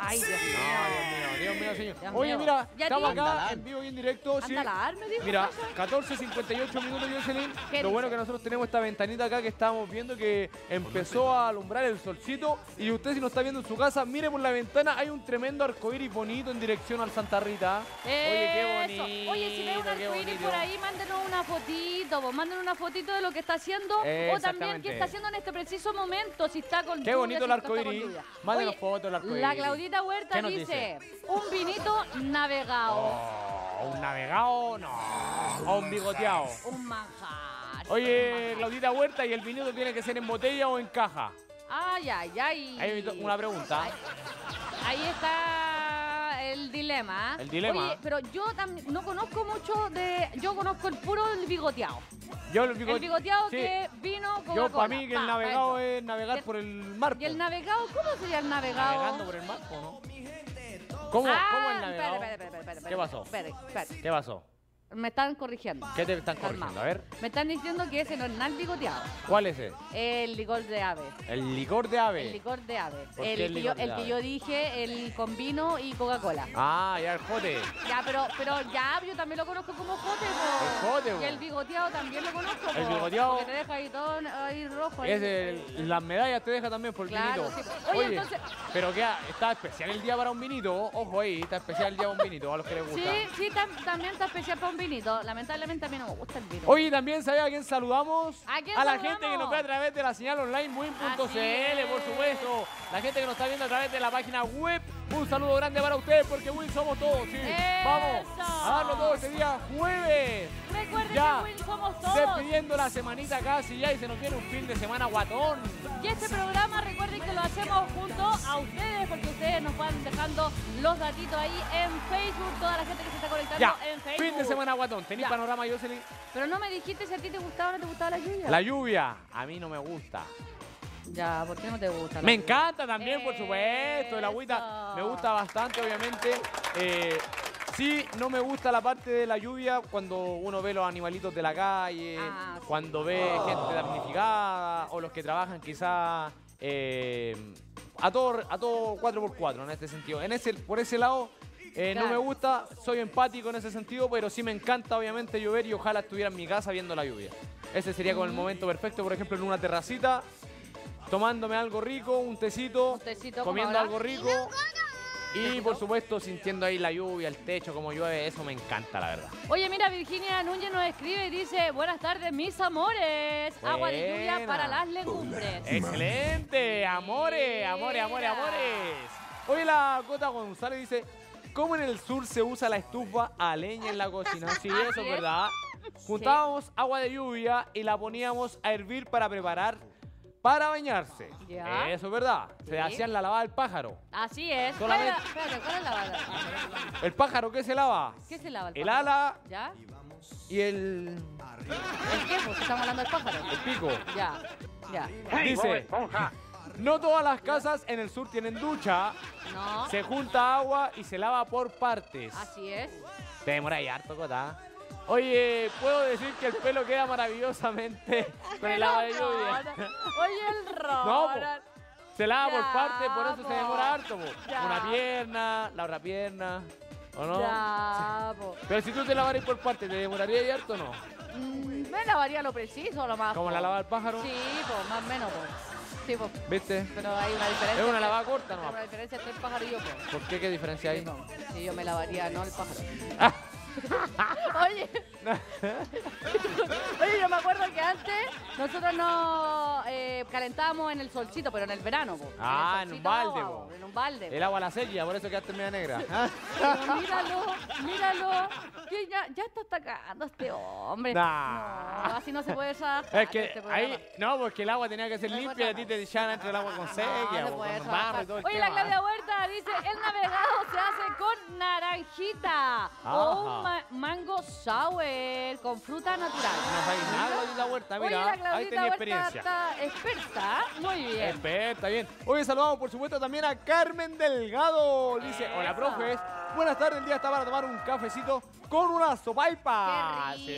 [SPEAKER 2] Ay, Dios mío.
[SPEAKER 1] No, Dios mío, Dios mío, señor.
[SPEAKER 2] Dios
[SPEAKER 1] Oye,
[SPEAKER 2] mío.
[SPEAKER 1] mira,
[SPEAKER 2] ¿Y a
[SPEAKER 1] estamos acá en vivo y en directo. sí.
[SPEAKER 2] Andalar, me dijo.
[SPEAKER 1] Mira,
[SPEAKER 2] Sasha.
[SPEAKER 1] 14.58 minutos, Jocelyn.
[SPEAKER 2] ¿Qué
[SPEAKER 1] Lo bueno
[SPEAKER 2] dice?
[SPEAKER 1] que nosotros tenemos esta ventanita acá que estábamos viendo que empezó a alumbrar el solcito. Y usted, si no está viendo en su casa, mire por la ventana. Hay un tremendo arcoíris bonito en dirección al Santa Rita. Oye, qué
[SPEAKER 2] Eso.
[SPEAKER 1] bonito.
[SPEAKER 2] Oye, si ve un
[SPEAKER 1] qué
[SPEAKER 2] arcoíris
[SPEAKER 1] bonito.
[SPEAKER 2] por ahí, mándenos una fotito, pues, mándenos una fotito de lo que está haciendo o también
[SPEAKER 1] Exactamente.
[SPEAKER 2] qué está haciendo en este preciso momento, si está con
[SPEAKER 1] Qué
[SPEAKER 2] lluvia,
[SPEAKER 1] bonito
[SPEAKER 2] si
[SPEAKER 1] el
[SPEAKER 2] no está con
[SPEAKER 1] arcoíris.
[SPEAKER 2] lluvia.
[SPEAKER 1] Mándenos
[SPEAKER 2] Oye,
[SPEAKER 1] fotos del arcoíris.
[SPEAKER 2] La Claudita Huerta
[SPEAKER 1] ¿Qué nos
[SPEAKER 2] dice, un vinito navegado,
[SPEAKER 1] Oh, un navegado, no. O un bigoteado.
[SPEAKER 2] un manjar.
[SPEAKER 1] Oye, Claudita Huerta, ¿y el vinito tiene que ser en botella o en caja?
[SPEAKER 2] Ay, ay, ay.
[SPEAKER 1] Hay una pregunta.
[SPEAKER 2] Ahí está el dilema.
[SPEAKER 1] El dilema.
[SPEAKER 2] Oye, pero yo también no conozco mucho de. Yo conozco el puro el bigoteado.
[SPEAKER 1] Yo el, bigote-
[SPEAKER 2] El bigoteado
[SPEAKER 1] sí.
[SPEAKER 2] que vino con
[SPEAKER 1] Yo para mí que el navegado es navegar por el mar.
[SPEAKER 2] ¿Y el navegado? ¿Cómo sería el navegado?
[SPEAKER 1] Navegando por el mar, ¿o no? ¿Cómo,
[SPEAKER 2] ah,
[SPEAKER 1] ¿Cómo el navegado? ¿Qué pasó? ¿Qué pasó?
[SPEAKER 2] Me están corrigiendo.
[SPEAKER 1] ¿Qué te están corrigiendo? A ver,
[SPEAKER 2] Me están diciendo que ese no es bigoteado.
[SPEAKER 1] ¿cuál es ese?
[SPEAKER 2] El licor de ave.
[SPEAKER 1] El licor de ave.
[SPEAKER 2] El licor de ave.
[SPEAKER 1] ¿Por
[SPEAKER 2] El,
[SPEAKER 1] qué el
[SPEAKER 2] que, yo,
[SPEAKER 1] de
[SPEAKER 2] el que yo dije, el con vino y Coca-Cola.
[SPEAKER 1] Ah, ya el jote.
[SPEAKER 2] Ya, pero, pero ya, yo también lo conozco como jote, po.
[SPEAKER 1] El jote, po.
[SPEAKER 2] Y el bigoteado también lo conozco,
[SPEAKER 1] El
[SPEAKER 2] po,
[SPEAKER 1] bigoteado-
[SPEAKER 2] Porque te deja ahí todo ahí rojo. ahí.
[SPEAKER 1] Es el, las medallas te deja también por el
[SPEAKER 2] Claro,
[SPEAKER 1] vinito.
[SPEAKER 2] sí. Oye, entonces-
[SPEAKER 1] pero que está especial el día para un vinito. Ojo ahí, está especial el día para un vinito a los que les gusta.
[SPEAKER 2] Sí, sí, tam- también está especial para un Lamentablemente a mí no me gusta el vino.
[SPEAKER 1] Oye, también ¿sabes a quién saludamos?
[SPEAKER 2] ¿A quién
[SPEAKER 1] la
[SPEAKER 2] saludamos?
[SPEAKER 1] gente que nos ve a través de la señal online win.cl, por
[SPEAKER 2] es.
[SPEAKER 1] supuesto. La gente que nos está viendo a través de la página web. Un saludo grande para ustedes porque Win somos todos, sí. Vamos a darlo todo este día jueves.
[SPEAKER 2] Recuerden
[SPEAKER 1] Ya.
[SPEAKER 2] que Win somos todos.
[SPEAKER 1] Despidiendo la semanita casi ya y se nos viene un fin de semana guatón.
[SPEAKER 2] Y este programa, recuerden que lo hacemos junto a ustedes, porque ustedes nos van dejando los datitos ahí en Facebook, toda la gente que se está conectando
[SPEAKER 1] Ya,
[SPEAKER 2] en Facebook.
[SPEAKER 1] fin de semana guatón. ¿Tenéis
[SPEAKER 2] Ya.
[SPEAKER 1] panorama, Jocelyn?
[SPEAKER 2] Pero no me dijiste si a ti te gustaba o no te gustaba la lluvia.
[SPEAKER 1] La lluvia, a mí no me gusta.
[SPEAKER 2] Ya, ¿por qué no te gusta?
[SPEAKER 1] Me encanta también, por supuesto. El agüita me gusta bastante, obviamente. Eh, sí, no me gusta la parte de la lluvia cuando uno ve los animalitos de la calle,
[SPEAKER 2] Ah, sí.
[SPEAKER 1] cuando ve gente damnificada o los que trabajan quizás eh, a todo a todo 4x4 en este sentido. En ese, por ese lado eh, no me gusta, soy empático en ese sentido, pero sí me encanta obviamente llover y ojalá estuviera en mi casa viendo la lluvia. Ese sería como el momento perfecto, por ejemplo, en una terracita, tomándome algo rico, un tecito,
[SPEAKER 2] Un tecito, como
[SPEAKER 1] comiendo algo rico y por supuesto sintiendo ahí la lluvia, el techo, como llueve, eso me encanta, la verdad.
[SPEAKER 2] Oye, mira, Virginia Núñez nos escribe y dice, buenas tardes, mis amores. Agua de lluvia para las legumbres.
[SPEAKER 1] Excelente, amores, amores, amores, amores. Hoy la Cota González dice, ¿cómo en el sur se usa la estufa a leña en la cocina? Sí, eso es. verdad. Juntábamos agua de lluvia y la poníamos a hervir para preparar para bañarse.
[SPEAKER 2] Ya.
[SPEAKER 1] Eso es verdad. Se
[SPEAKER 2] Sí.
[SPEAKER 1] hacían la lavada del pájaro.
[SPEAKER 2] Así es.
[SPEAKER 1] Solamente-
[SPEAKER 2] ¿Cuál es la- espérate, ¿cuál es la bala?
[SPEAKER 1] ¿El pájaro qué se lava?
[SPEAKER 2] ¿Qué se lava el
[SPEAKER 1] El ala
[SPEAKER 2] ¿Ya?
[SPEAKER 1] y el,
[SPEAKER 2] ¿El qué? Pues estamos hablando del pájaro.
[SPEAKER 1] el pico.
[SPEAKER 2] Ya, ya.
[SPEAKER 1] Dice, no todas las casas en el sur tienen ducha.
[SPEAKER 2] No.
[SPEAKER 1] Se junta agua y se lava por partes.
[SPEAKER 2] Así es.
[SPEAKER 1] Te demora ahí harto, Cota. Oye, puedo decir que el pelo queda maravillosamente con el agua de lluvia.
[SPEAKER 2] Oye, el
[SPEAKER 1] No,
[SPEAKER 2] Ronald.
[SPEAKER 1] po. Se lava por
[SPEAKER 2] Ya,
[SPEAKER 1] partes, por eso
[SPEAKER 2] po.
[SPEAKER 1] se demora harto. po. Una pierna, la otra pierna. ¿O no?
[SPEAKER 2] Ya, po.
[SPEAKER 1] Pero si tú te lavaras por partes, ¿te demoraría ahí harto o no?
[SPEAKER 2] Mm, Me lavaría lo preciso, lo más.
[SPEAKER 1] Como
[SPEAKER 2] po.
[SPEAKER 1] la lava del pájaro.
[SPEAKER 2] Sí, pues, más o menos, pues. Sí, pues.
[SPEAKER 1] ¿Viste?
[SPEAKER 2] Pero hay una diferencia.
[SPEAKER 1] Es una
[SPEAKER 2] entre-
[SPEAKER 1] lavada corta,
[SPEAKER 2] Hay
[SPEAKER 1] ¿no?
[SPEAKER 2] una diferencia entre el pájaro y yo, pues.
[SPEAKER 1] ¿Por qué? ¿Qué diferencia hay?
[SPEAKER 2] Sí, po. Sí, yo me lavaría, no el pájaro. Oye. Oye, yo me acuerdo que antes nosotros nos eh, calentábamos en el solcito, pero en el verano, po.
[SPEAKER 1] Ah,
[SPEAKER 2] el
[SPEAKER 1] en un balde,
[SPEAKER 2] po. En un balde.
[SPEAKER 1] El agua la sella, por eso quedaste media negra.
[SPEAKER 2] Pero míralo, míralo. Que ya, ya está atacando a este hombre.
[SPEAKER 1] Nah.
[SPEAKER 2] No, así no se puede trabajar.
[SPEAKER 1] Es que
[SPEAKER 2] este
[SPEAKER 1] ahí, no, porque el agua tenía que ser
[SPEAKER 2] No
[SPEAKER 1] limpia y a ti te echaban entre el agua con sequía,
[SPEAKER 2] se
[SPEAKER 1] po,
[SPEAKER 2] puede
[SPEAKER 1] con barro y
[SPEAKER 2] trabajar.
[SPEAKER 1] todo el
[SPEAKER 2] Oye, la
[SPEAKER 1] tema.
[SPEAKER 2] Claudia Huerta dice, el navegado se hace con naranjita o un
[SPEAKER 1] Ajá.
[SPEAKER 2] Ma- mango sour con fruta natural.
[SPEAKER 1] No sabéis nada la huerta,
[SPEAKER 2] Oye,
[SPEAKER 1] mira,
[SPEAKER 2] la
[SPEAKER 1] ahí
[SPEAKER 2] Claudita
[SPEAKER 1] tenía
[SPEAKER 2] Huerta
[SPEAKER 1] experiencia.
[SPEAKER 2] está experta. Muy bien.
[SPEAKER 1] Experta, bien. Hoy saludamos por supuesto también a Carmen Delgado. Dice, hola profes, buenas tardes, el día está para tomar un cafecito con una sopaipa. Sí,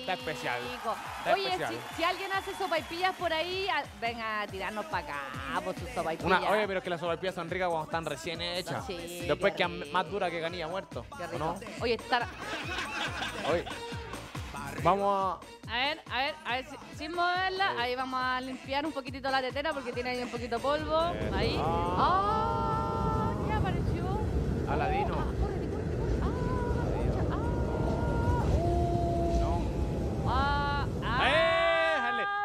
[SPEAKER 1] está especial. Está
[SPEAKER 2] Oye,
[SPEAKER 1] especial.
[SPEAKER 2] si, si alguien hace sopaipillas por ahí, a- venga a tirarnos para acá por sus sopaipillas.
[SPEAKER 1] Una, oye, pero es que las sopaipillas son ricas cuando están recién hechas.
[SPEAKER 2] Sí,
[SPEAKER 1] Después quedan más duras que canilla muerto.
[SPEAKER 2] Qué
[SPEAKER 1] ¿o
[SPEAKER 2] rico.
[SPEAKER 1] no?
[SPEAKER 2] Oye, estar...
[SPEAKER 1] Oye, vamos
[SPEAKER 2] A ver, a ver, a ver, si- sin moverla, ahí vamos a limpiar un poquitito la tetera porque tiene ahí un poquito de polvo. Ahí. ¡Ah! ¿Qué apareció?
[SPEAKER 1] a... Aladino.
[SPEAKER 2] Ah.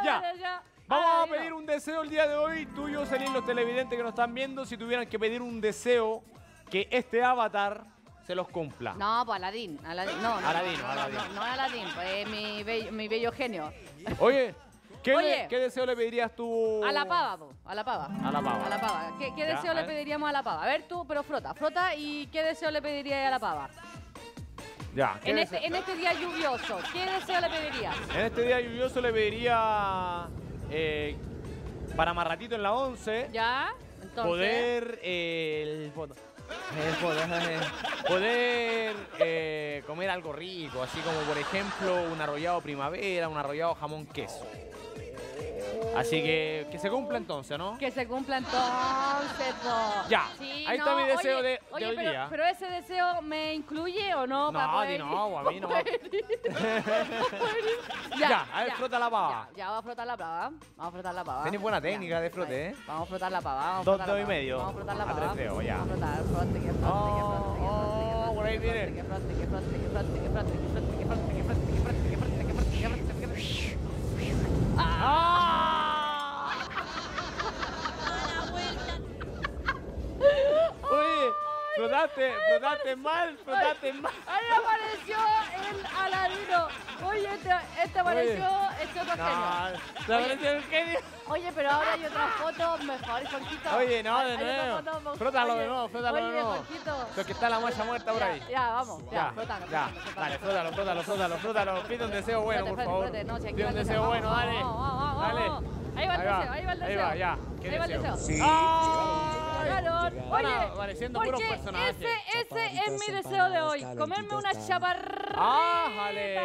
[SPEAKER 1] Ya.
[SPEAKER 2] ya.
[SPEAKER 1] Vamos a pedir un deseo el día de hoy. Tú y yo, Celín, los televidentes que nos están viendo, si tuvieran que pedir un deseo, que este avatar se los cumpla.
[SPEAKER 2] No, pues Aladín. Aladín. No, no,
[SPEAKER 1] Aladino,
[SPEAKER 2] no, no,
[SPEAKER 1] Aladino.
[SPEAKER 2] No, no Aladín, pues es mi bello, mi bello genio.
[SPEAKER 1] Oye, ¿qué,
[SPEAKER 2] Oye.
[SPEAKER 1] le- qué deseo le pedirías tú?
[SPEAKER 2] A la pava, po, a la pava.
[SPEAKER 1] A la pava.
[SPEAKER 2] A la pava. ¿Qué, qué
[SPEAKER 1] Ya,
[SPEAKER 2] deseo
[SPEAKER 1] a
[SPEAKER 2] le pediríamos a la pava? A ver tú, pero frota, frota y qué deseo le pedirías a la pava.
[SPEAKER 1] Ya, ¿qué
[SPEAKER 2] En este, en este día lluvioso, ¿qué deseo le pedirías?
[SPEAKER 1] En este día lluvioso le pediría eh, para más ratito en la 11
[SPEAKER 2] ¿Ya? Entonces.
[SPEAKER 1] poder eh, el, el poder, poder eh, comer algo rico, así como por ejemplo un arrollado primavera, un arrollado jamón queso. Así que que se cumpla entonces, ¿no?
[SPEAKER 2] Que se cumpla entonces, po.
[SPEAKER 1] Ya,
[SPEAKER 2] Sí,
[SPEAKER 1] ahí está mi deseo
[SPEAKER 2] oye,
[SPEAKER 1] de- de
[SPEAKER 2] oye,
[SPEAKER 1] hoy
[SPEAKER 2] pero,
[SPEAKER 1] día.
[SPEAKER 2] pero ese deseo me incluye o no?
[SPEAKER 1] No, di
[SPEAKER 2] ir?
[SPEAKER 1] no, a mí no. Ya, a ver, frota la pava.
[SPEAKER 2] Ya, ya, vamos a frotar la pava. Vamos a frotar la pava.
[SPEAKER 1] Tenés buena técnica de frote. ¿eh?
[SPEAKER 2] Vamos a frotar la pava. Vamos a
[SPEAKER 1] Dos dedos y medio.
[SPEAKER 2] Vamos a frotar la
[SPEAKER 1] A
[SPEAKER 2] pava.
[SPEAKER 1] tres dedos, ya.
[SPEAKER 2] Vamos a frotar, frote, que frote, que frote, que frote, que frote.
[SPEAKER 1] Oh, ahí viene.
[SPEAKER 2] Que frote, que frote, que frote, que frote, que frote, ¡Ah! ¡A
[SPEAKER 1] la vuelta! frotaste, frotaste mal, frotaste mal.
[SPEAKER 2] Ahí apareció el Aladino. Oye, este, este apareció, este otro genio.
[SPEAKER 1] No, te apareció el genio.
[SPEAKER 2] Oye, pero ahora hay otras fotos mejores, Jorgito.
[SPEAKER 1] Oye, no, de nuevo. Frótalo de nuevo, frótalo de
[SPEAKER 2] oye,
[SPEAKER 1] nuevo. Lo que está la malla muerta por ahí.
[SPEAKER 2] Ya, vamos, ya,
[SPEAKER 1] Ya,
[SPEAKER 2] flotando,
[SPEAKER 1] ya. Dale, frótalo, frótalo, frótalo, frótalo. Pide un deseo bueno, por favor. Pide
[SPEAKER 2] va
[SPEAKER 1] un
[SPEAKER 2] el
[SPEAKER 1] deseo
[SPEAKER 2] deseo.
[SPEAKER 1] bueno,
[SPEAKER 2] Vamos,
[SPEAKER 1] dale.
[SPEAKER 2] vamos, vamos,
[SPEAKER 1] Dale.
[SPEAKER 2] vamos. Ahí va el deseo, ahí va el
[SPEAKER 1] Ahí
[SPEAKER 2] deseo.
[SPEAKER 1] va, ya. ¿Qué
[SPEAKER 2] Ahí va el
[SPEAKER 1] deseo?
[SPEAKER 2] Oye,
[SPEAKER 1] apareciendo puros
[SPEAKER 2] porque
[SPEAKER 1] personajes.
[SPEAKER 2] ese, ese es mi deseo de hoy. Comerme una chaparrita.
[SPEAKER 1] ¡Ájale!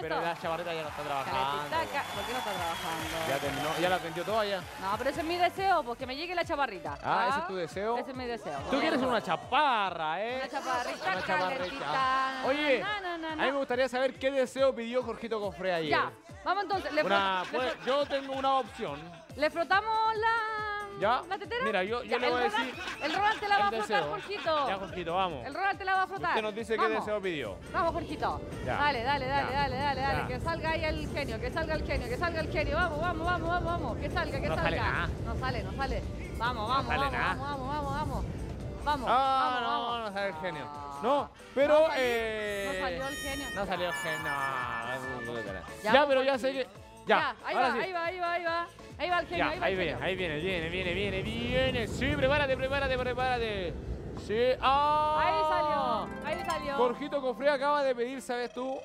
[SPEAKER 1] Pero la chavarrita ya no está trabajando.
[SPEAKER 2] ¿Por qué no está trabajando?
[SPEAKER 1] Ya terminó, ya la vendió toda ya.
[SPEAKER 2] No, pero ese es mi deseo, pues que me llegue la chaparrita.
[SPEAKER 1] Ah, ¿ese es tu deseo?
[SPEAKER 2] Ese es mi deseo.
[SPEAKER 1] Tú quieres una chaparra, ¿eh?
[SPEAKER 2] Una chaparrita
[SPEAKER 1] Una
[SPEAKER 2] calentita.
[SPEAKER 1] chaparrita. Oye, a mí me gustaría saber qué deseo pidió Jorgito Cofre ayer.
[SPEAKER 2] Ya, vamos entonces. Le,
[SPEAKER 1] Una,
[SPEAKER 2] frot- le
[SPEAKER 1] pues, yo tengo una opción.
[SPEAKER 2] ¿le frotamos la,
[SPEAKER 1] ¿Ya?
[SPEAKER 2] la tetera?
[SPEAKER 1] Mira, yo- yo
[SPEAKER 2] Ya,
[SPEAKER 1] le voy a decir
[SPEAKER 2] El Ronald te la va a frotar. Jorgito.
[SPEAKER 1] Ya, Jorgito, vamos.
[SPEAKER 2] El Ronald te la va a frotar.
[SPEAKER 1] Usted nos dice qué deseo pidió.
[SPEAKER 2] Vamos, Jorgito.
[SPEAKER 1] Ya.
[SPEAKER 2] Dale, dale, dale,
[SPEAKER 1] Ya.
[SPEAKER 2] dale, dale, dale. Que salga ahí el genio, que salga el genio, que salga el genio. Vamos, vamos, vamos, vamos, vamos. Que salga, que
[SPEAKER 1] No
[SPEAKER 2] salga.
[SPEAKER 1] sale nada.
[SPEAKER 2] No sale, no sale. Vamos, vamos,
[SPEAKER 1] sale
[SPEAKER 2] vamos,
[SPEAKER 1] nada.
[SPEAKER 2] vamos, vamos, vamos, vamos. Vamos,
[SPEAKER 1] Ah,
[SPEAKER 2] vamos,
[SPEAKER 1] no,
[SPEAKER 2] vamos.
[SPEAKER 1] no sale el genio.
[SPEAKER 2] Ah.
[SPEAKER 1] No, pero.
[SPEAKER 2] No salió-
[SPEAKER 1] eh,
[SPEAKER 2] no salió el genio.
[SPEAKER 1] No salió el genio. No,
[SPEAKER 2] Ya,
[SPEAKER 1] pero ya sé que. Ya,
[SPEAKER 2] ahí
[SPEAKER 1] ahora
[SPEAKER 2] va,
[SPEAKER 1] sí.
[SPEAKER 2] ahí va, ahí va, ahí va. Ahí va el genio,
[SPEAKER 1] Ya,
[SPEAKER 2] ahí va
[SPEAKER 1] ahí
[SPEAKER 2] el
[SPEAKER 1] viene,
[SPEAKER 2] genio.
[SPEAKER 1] ahí viene, viene, viene, viene, viene. Sí, prepárate, prepárate, prepárate. Sí, ah.
[SPEAKER 2] Ahí salió, ahí salió.
[SPEAKER 1] Jorgito Cofre acaba de pedir, ¿sabes tú?